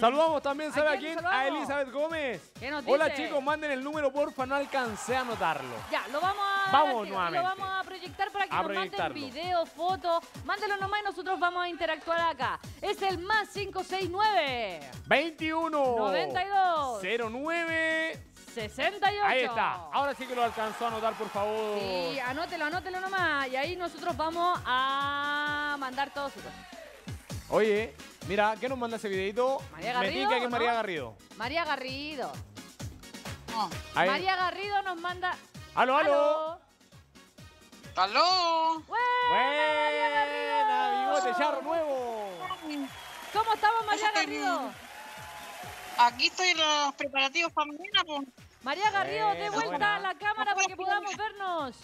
[SPEAKER 1] Saludamos también, ¿sabe
[SPEAKER 2] ¿A quién?
[SPEAKER 1] A Elizabeth Gómez.
[SPEAKER 2] ¿Qué nos
[SPEAKER 1] Hola chicos, manden el número, porfa, no alcancé a anotarlo.
[SPEAKER 2] Ya, lo vamos a
[SPEAKER 1] Vamos nuevamente.
[SPEAKER 2] Lo vamos a proyectar para que
[SPEAKER 1] A
[SPEAKER 2] nos manden video, foto. Mándelo nomás y nosotros vamos a interactuar acá. Es el más 569
[SPEAKER 1] 21
[SPEAKER 2] 92.
[SPEAKER 1] 09
[SPEAKER 2] 68.
[SPEAKER 1] Ahí está. Ahora sí que lo alcanzó a anotar, por favor.
[SPEAKER 2] Sí, anótelo, anótelo nomás. Y ahí nosotros vamos a mandar todos sus cosas.
[SPEAKER 1] Oye, mira, ¿qué nos manda ese videito?
[SPEAKER 2] María
[SPEAKER 1] Me
[SPEAKER 2] Garrido,
[SPEAKER 1] tica que
[SPEAKER 2] ¿o
[SPEAKER 1] María
[SPEAKER 2] no?
[SPEAKER 1] Garrido.
[SPEAKER 2] María Garrido. María Garrido nos manda.
[SPEAKER 1] Aló, aló.
[SPEAKER 6] ¡Aló!
[SPEAKER 2] ¡Buena,
[SPEAKER 1] bigote charro nuevo.
[SPEAKER 2] ¿Cómo estamos, María Garrido?
[SPEAKER 6] Aquí estoy en los preparativos para mañana, pues.
[SPEAKER 2] María Garrido, de vuelta
[SPEAKER 1] buena.
[SPEAKER 2] a la cámara para que podamos vernos.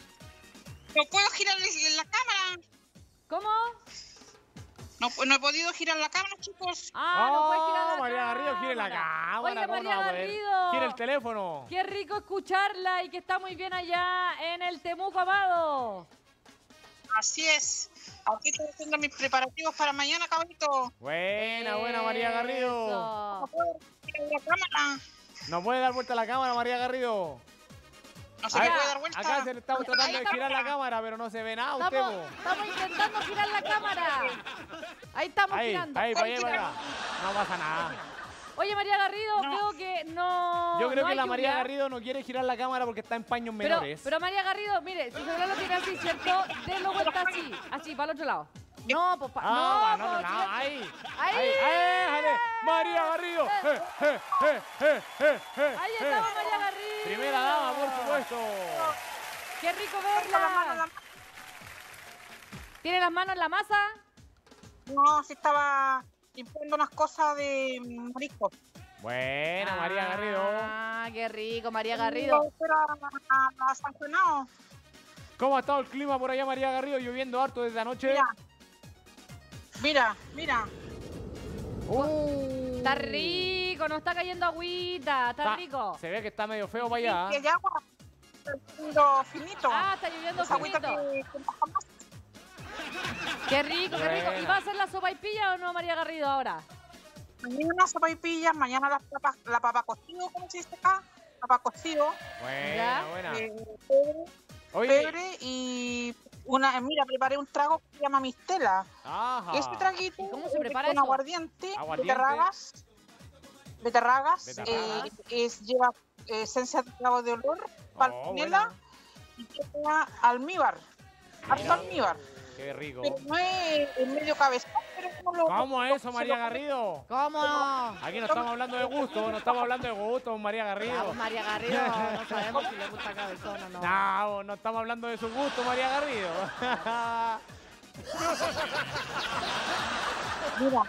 [SPEAKER 6] No puedo girar en la cámara.
[SPEAKER 2] ¿Cómo?
[SPEAKER 6] No, no he podido girar la cámara, chicos.
[SPEAKER 2] Ah, no puedes girar la
[SPEAKER 1] María
[SPEAKER 2] cámara.
[SPEAKER 1] Garrido, gire la cámara.
[SPEAKER 2] Oye,
[SPEAKER 1] ¿cómo no
[SPEAKER 2] María? Garrido.
[SPEAKER 1] Gire el teléfono.
[SPEAKER 2] Qué rico escucharla y que está muy bien allá en el Temuco Amado.
[SPEAKER 6] Así es. Aquí estoy haciendo mis preparativos para mañana, caballito.
[SPEAKER 1] Buena, buena María Garrido.
[SPEAKER 6] No puedo girar la cámara.
[SPEAKER 1] ¿No puede dar vuelta a la cámara, María Garrido?
[SPEAKER 6] No se
[SPEAKER 1] Ahí-
[SPEAKER 6] puede dar vuelta.
[SPEAKER 1] acá se le estamos tratando de
[SPEAKER 6] Ahí
[SPEAKER 1] girar la cámara, pero no se ve nada usted,
[SPEAKER 2] Estamos, intentando girar la cámara. Ahí estamos
[SPEAKER 1] Ahí,
[SPEAKER 2] girando.
[SPEAKER 1] ahí, para allá, para. No pasa nada.
[SPEAKER 2] Oye, María Garrido,
[SPEAKER 6] No.
[SPEAKER 2] creo que no.
[SPEAKER 1] Yo creo
[SPEAKER 2] no
[SPEAKER 1] que la María. Garrido no quiere girar la cámara porque está en paños
[SPEAKER 2] Pero,
[SPEAKER 1] menores.
[SPEAKER 2] pero María Garrido, mire, si seguro lo tiene así, ¿cierto? Denlo vuelta así, así, para el otro lado. No, pues pa-
[SPEAKER 1] Ah,
[SPEAKER 2] no,
[SPEAKER 1] no, no, ahí.
[SPEAKER 2] Ahí.
[SPEAKER 1] Ahí, ahí, déjale. María Garrido. Eh, eh, eh,
[SPEAKER 2] Ahí estamos, María Garrido.
[SPEAKER 1] Primera dama, por supuesto.
[SPEAKER 2] Qué rico
[SPEAKER 6] la mano
[SPEAKER 2] verla.
[SPEAKER 6] la-
[SPEAKER 2] ¿Tiene las manos en la masa?
[SPEAKER 6] No, sí estaba limpiando unas cosas de marisco.
[SPEAKER 1] Buena, María Garrido.
[SPEAKER 2] Ah, qué rico, María Garrido.
[SPEAKER 6] Sancionado.
[SPEAKER 1] ¿Cómo ha estado el clima por allá, María Garrido? Lloviendo harto desde anoche.
[SPEAKER 6] Mira, mira, mira.
[SPEAKER 1] Uh.
[SPEAKER 2] Está rico, no está cayendo agüita, está
[SPEAKER 1] Está-
[SPEAKER 2] rico.
[SPEAKER 1] Se ve que está medio feo para allá.
[SPEAKER 6] que hay agua. Está lloviendo finito.
[SPEAKER 2] Ah, está lloviendo
[SPEAKER 6] Esa
[SPEAKER 2] finito.
[SPEAKER 6] que.
[SPEAKER 2] Qué rico, qué rico. ¿Y va a hacer la sopa y pilla o no, María Garrido, ahora?
[SPEAKER 6] Mañana sopa y pillas, mañana las papas, la papa cocido, ¿cómo se dice acá? Papa cocido,
[SPEAKER 1] Buena,
[SPEAKER 2] Ya.
[SPEAKER 1] buena.
[SPEAKER 6] eh, pebre,
[SPEAKER 1] Oye,
[SPEAKER 6] pebre y una, mira, preparé un trago que se llama mistela.
[SPEAKER 1] ajá.
[SPEAKER 6] Este traguito
[SPEAKER 2] ¿Y cómo se
[SPEAKER 6] es
[SPEAKER 2] prepara
[SPEAKER 6] con
[SPEAKER 2] eso?
[SPEAKER 6] aguardiente,
[SPEAKER 1] Aguardiente.
[SPEAKER 6] beterragas, beterragas,
[SPEAKER 1] Beterragas.
[SPEAKER 6] eh, es, lleva eh, esencia de clavo de olor,
[SPEAKER 1] Oh,
[SPEAKER 6] palmera
[SPEAKER 1] buena.
[SPEAKER 6] y lleva almíbar, harto almíbar.
[SPEAKER 1] Qué rico.
[SPEAKER 6] Pero no es medio cabezón, pero como lo...
[SPEAKER 1] ¿Cómo es eso, María Garrido?
[SPEAKER 2] ¿Cómo?
[SPEAKER 1] Aquí no estamos hablando de gusto, no estamos hablando de gusto, María
[SPEAKER 2] Vamos,
[SPEAKER 1] Garrido.
[SPEAKER 2] María Garrido, no sabemos si le gusta cabezón o no.
[SPEAKER 1] No, no estamos hablando de su gusto, María Garrido.
[SPEAKER 6] Mira,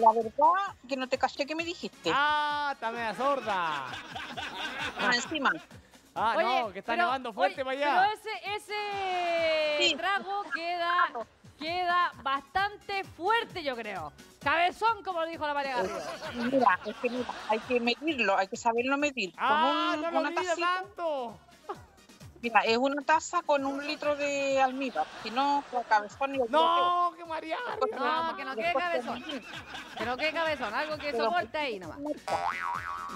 [SPEAKER 6] la verdad que no te caché que me dijiste.
[SPEAKER 1] ah, está media sorda.
[SPEAKER 6] Ah, encima.
[SPEAKER 1] Ah,
[SPEAKER 2] Oye,
[SPEAKER 1] no, que está
[SPEAKER 2] pero-
[SPEAKER 1] nevando fuerte para allá.
[SPEAKER 2] Pero ese, ese
[SPEAKER 6] Sí.
[SPEAKER 2] trago queda, queda bastante fuerte, yo creo. Cabezón, como lo dijo la María Garrido.
[SPEAKER 6] Mira, es que mira, hay que medirlo, hay que saberlo medir.
[SPEAKER 1] Ah,
[SPEAKER 6] con un-
[SPEAKER 1] no lo
[SPEAKER 6] una tacita,
[SPEAKER 1] tanto.
[SPEAKER 6] mira, es una taza con un litro de almíbar, si no, la cabezón y el
[SPEAKER 1] No, que María Garrido.
[SPEAKER 2] No, que no quede cabezón. Que no quede cabezón, algo que soporte ahí nomás.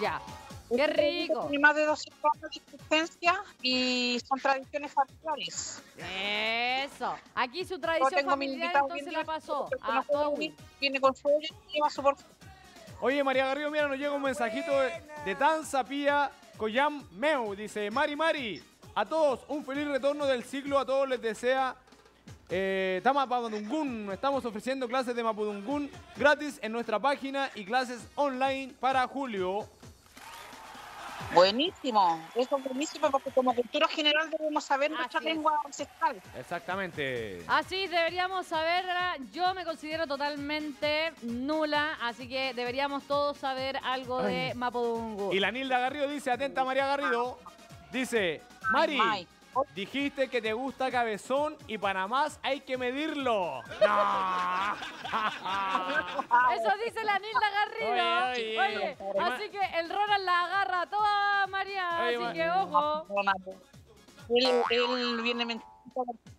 [SPEAKER 2] Ya. Qué rico.
[SPEAKER 6] Tiene más de 200 años de existencia y son tradiciones familiares.
[SPEAKER 2] Eso. Aquí su
[SPEAKER 6] Yo
[SPEAKER 2] tradición
[SPEAKER 6] tengo mi
[SPEAKER 2] familiar entonces la pasó a
[SPEAKER 6] huir, Viene con su olla y lleva su bolsa.
[SPEAKER 1] Oye, María Garrido, mira, nos llega un mensajito de, de Tanza Pía Coyam Meu. Dice, Mari Mari, a todos un feliz retorno del ciclo. A todos les desea eh, Tama. Estamos ofreciendo clases de Mapudungún gratis en nuestra página y clases online para julio.
[SPEAKER 6] Buenísimo, eso es buenísimo porque como cultura general debemos saber nuestra
[SPEAKER 2] Así es.
[SPEAKER 6] lengua ancestral.
[SPEAKER 1] Exactamente.
[SPEAKER 2] Así deberíamos saberla. Yo me considero totalmente nula, así que deberíamos todos saber algo de. Mapudungun.
[SPEAKER 1] Y la Nilda Garrido dice, atenta María Garrido, dice, Mari,
[SPEAKER 6] Ay,
[SPEAKER 1] dijiste que te gusta cabezón y para más hay que medirlo. No.
[SPEAKER 2] Eso dice la Nilda Garrido.
[SPEAKER 1] Oye,
[SPEAKER 2] Oye,
[SPEAKER 1] oye.
[SPEAKER 2] así que el Ronald la agarra toda María,
[SPEAKER 1] Oye,
[SPEAKER 2] así
[SPEAKER 1] ma-
[SPEAKER 2] que ojo.
[SPEAKER 6] Él, él viene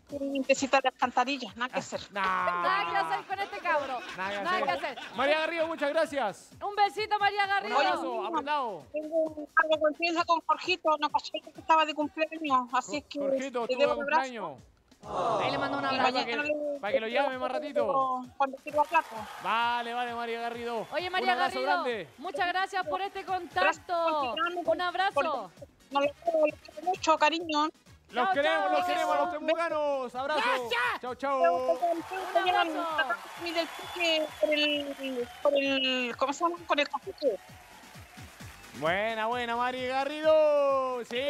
[SPEAKER 6] mentecita de alcantarillas, nada que hacer.
[SPEAKER 2] Nada que hacer con este cabro.
[SPEAKER 1] Nada que
[SPEAKER 2] Nada que
[SPEAKER 1] hacer.
[SPEAKER 2] hacer.
[SPEAKER 1] María Garrido, muchas gracias.
[SPEAKER 2] Un besito, María
[SPEAKER 1] Un
[SPEAKER 2] Garrido.
[SPEAKER 1] abrazo, apretado.
[SPEAKER 6] Tengo un cargo con piensa con Jorgito, no caché que estaba de cumpleaños, así que
[SPEAKER 1] Jorgito,
[SPEAKER 6] le un abrazo.
[SPEAKER 1] cumpleaños.
[SPEAKER 2] Ahí le mando un abrazo.
[SPEAKER 1] para que-
[SPEAKER 6] le-
[SPEAKER 1] para que lo llame más ratito.
[SPEAKER 6] Cuando sirva plato.
[SPEAKER 1] Vale, vale, María Garrido.
[SPEAKER 2] Oye,
[SPEAKER 1] Un
[SPEAKER 2] María
[SPEAKER 1] abrazo
[SPEAKER 2] Garrido,
[SPEAKER 1] grande.
[SPEAKER 2] muchas gracias por este
[SPEAKER 6] Gracias
[SPEAKER 2] contacto.
[SPEAKER 6] tirarme,
[SPEAKER 2] Un abrazo.
[SPEAKER 6] por- No quiero mucho, cariño.
[SPEAKER 1] Los
[SPEAKER 2] Chao,
[SPEAKER 1] queremos,
[SPEAKER 2] chao.
[SPEAKER 1] los queremos a los temucanos. Abrazo. Chao, chao.
[SPEAKER 2] Un abrazo.
[SPEAKER 6] Mira el pique por el, por el, ¿cómo se llama? Con el café.
[SPEAKER 1] Buena, buena, María Garrido. Sí.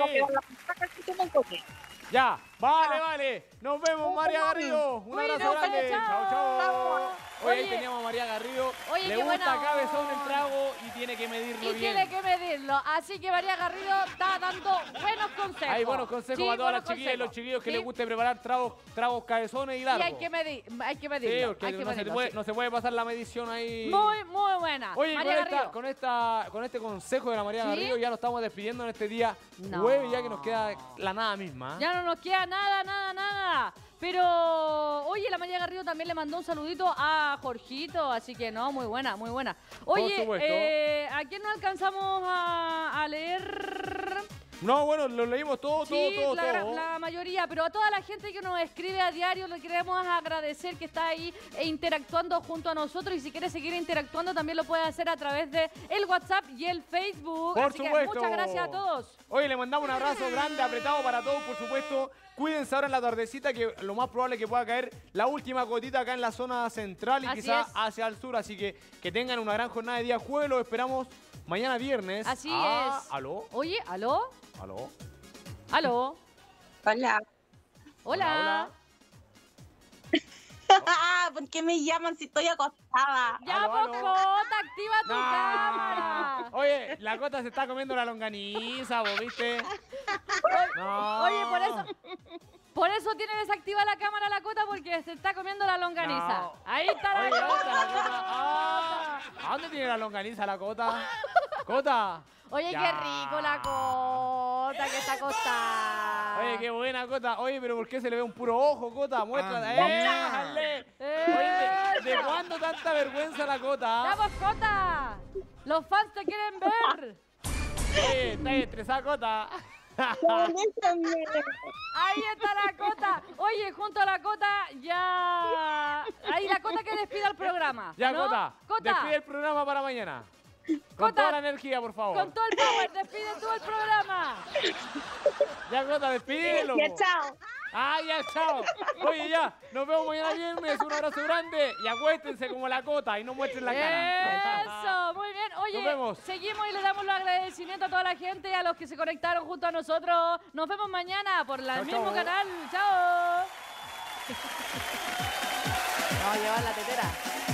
[SPEAKER 1] Ya, vale, vale. Nos vemos, María Garrido. Un abrazo grande.
[SPEAKER 2] chao.
[SPEAKER 1] Chao, Hoy ahí
[SPEAKER 2] Oye.
[SPEAKER 1] teníamos a María Garrido.
[SPEAKER 2] Oye,
[SPEAKER 1] Le
[SPEAKER 2] qué
[SPEAKER 1] gusta
[SPEAKER 2] buena
[SPEAKER 1] cabezón el trago y tiene que medirlo
[SPEAKER 2] Y
[SPEAKER 1] bien.
[SPEAKER 2] tiene que medirlo. Así que María Garrido está dando buenos consejos.
[SPEAKER 1] Hay buenos consejos
[SPEAKER 2] Sí,
[SPEAKER 1] para todas las chiquillas y los
[SPEAKER 2] consejos.
[SPEAKER 1] chiquillos que
[SPEAKER 2] Sí.
[SPEAKER 1] les guste preparar tragos, tragos cabezones y
[SPEAKER 2] Y
[SPEAKER 1] largos.
[SPEAKER 2] hay que medir, hay que
[SPEAKER 1] Sí,
[SPEAKER 2] medirlo.
[SPEAKER 1] porque
[SPEAKER 2] hay que
[SPEAKER 1] no, se
[SPEAKER 2] medirlo,
[SPEAKER 1] puede,
[SPEAKER 2] sí.
[SPEAKER 1] no se puede pasar la medición ahí.
[SPEAKER 2] Muy, muy buena.
[SPEAKER 1] Oye, con,
[SPEAKER 2] María
[SPEAKER 1] esta,
[SPEAKER 2] Garrido.
[SPEAKER 1] con, esta, con este consejo de la María
[SPEAKER 2] ¿Sí?
[SPEAKER 1] Garrido ya nos estamos despidiendo en este día
[SPEAKER 2] No.
[SPEAKER 1] jueves, ya que nos queda la nada misma. ¿eh?
[SPEAKER 2] Ya no nos queda nada, nada, nada. Pero, oye, la María Garrido también le mandó un saludito a Jorgito, así que no, muy buena, muy buena. Oye, eh, ¿a quién no alcanzamos a, a leer?
[SPEAKER 1] No, bueno, lo leímos todo,
[SPEAKER 2] Sí,
[SPEAKER 1] todo,
[SPEAKER 2] la,
[SPEAKER 1] todo.
[SPEAKER 2] la mayoría, pero a toda la gente que nos escribe a diario le queremos agradecer que está ahí e interactuando junto a nosotros y si quiere seguir interactuando también lo puede hacer a través de el WhatsApp y el Facebook.
[SPEAKER 1] Por
[SPEAKER 2] Así que
[SPEAKER 1] supuesto.
[SPEAKER 2] muchas gracias a todos.
[SPEAKER 1] Oye, le mandamos un abrazo grande, apretado para todos, por supuesto. Cuídense ahora en la tardecita, que lo más probable es que pueda caer la última gotita acá en la zona central y
[SPEAKER 2] Así
[SPEAKER 1] quizás
[SPEAKER 2] es.
[SPEAKER 1] hacia el sur. Así que que tengan una gran jornada de día jueves. Lo esperamos mañana viernes.
[SPEAKER 2] Así
[SPEAKER 1] Ah,
[SPEAKER 2] es.
[SPEAKER 1] ¿Aló?
[SPEAKER 2] Oye, ¿aló?
[SPEAKER 1] ¿Aló?
[SPEAKER 2] ¿Aló?
[SPEAKER 6] Hola.
[SPEAKER 2] Hola.
[SPEAKER 6] ¿Por qué me llaman si estoy acostada?
[SPEAKER 2] Ya. Jota, activa tu
[SPEAKER 1] Nah.
[SPEAKER 2] cámara.
[SPEAKER 1] Oye, la cota se está comiendo la longaniza, vos, ¿viste? No.
[SPEAKER 2] Oye, por eso. Por eso tiene desactiva la cámara la cota porque se está comiendo la longaniza.
[SPEAKER 1] No.
[SPEAKER 2] Ahí está la
[SPEAKER 1] Oye, ¿dónde
[SPEAKER 2] cota.
[SPEAKER 1] está la cota? Ah, ¿A dónde tiene la longaniza la cota? ¿Cota?
[SPEAKER 2] Oye,
[SPEAKER 1] Ya.
[SPEAKER 2] qué rico la cota que está acostada.
[SPEAKER 1] Oye, qué buena cota. Oye, pero ¿por qué se le ve un puro ojo, cota? Muestra.
[SPEAKER 4] Ah,
[SPEAKER 1] ¡Eh!
[SPEAKER 2] Eh.
[SPEAKER 1] Oye, ¿de, de cuándo tanta vergüenza la cota?
[SPEAKER 2] ¡Ya, pues, Cota! ¡Los fans te quieren ver!
[SPEAKER 1] Oye, está estresada, cota.
[SPEAKER 2] Ahí está la Cota. Oye, junto a la Cota ya... Ahí la Cota que despida el programa.
[SPEAKER 1] Ya,
[SPEAKER 2] ¿no?
[SPEAKER 1] cota.
[SPEAKER 2] Cota,
[SPEAKER 1] Despide el programa para mañana. Con
[SPEAKER 2] Cota.
[SPEAKER 1] toda la energía, por favor.
[SPEAKER 2] con todo el power, despide tú el programa.
[SPEAKER 1] Ya, cota, despídelo.
[SPEAKER 6] Ya, chao.
[SPEAKER 1] Ah, ya, chao. Oye, ya, nos vemos mañana viernes. Un abrazo grande y acuéstense como la cota y no muestren la cara.
[SPEAKER 2] Eso, muy bien. Oye,
[SPEAKER 1] Nos vemos.
[SPEAKER 2] seguimos y le damos los agradecimientos a toda la gente, a los que se conectaron junto a nosotros. Nos vemos mañana por el mismo
[SPEAKER 1] chao.
[SPEAKER 2] canal. Chao. Vamos a llevar la tetera.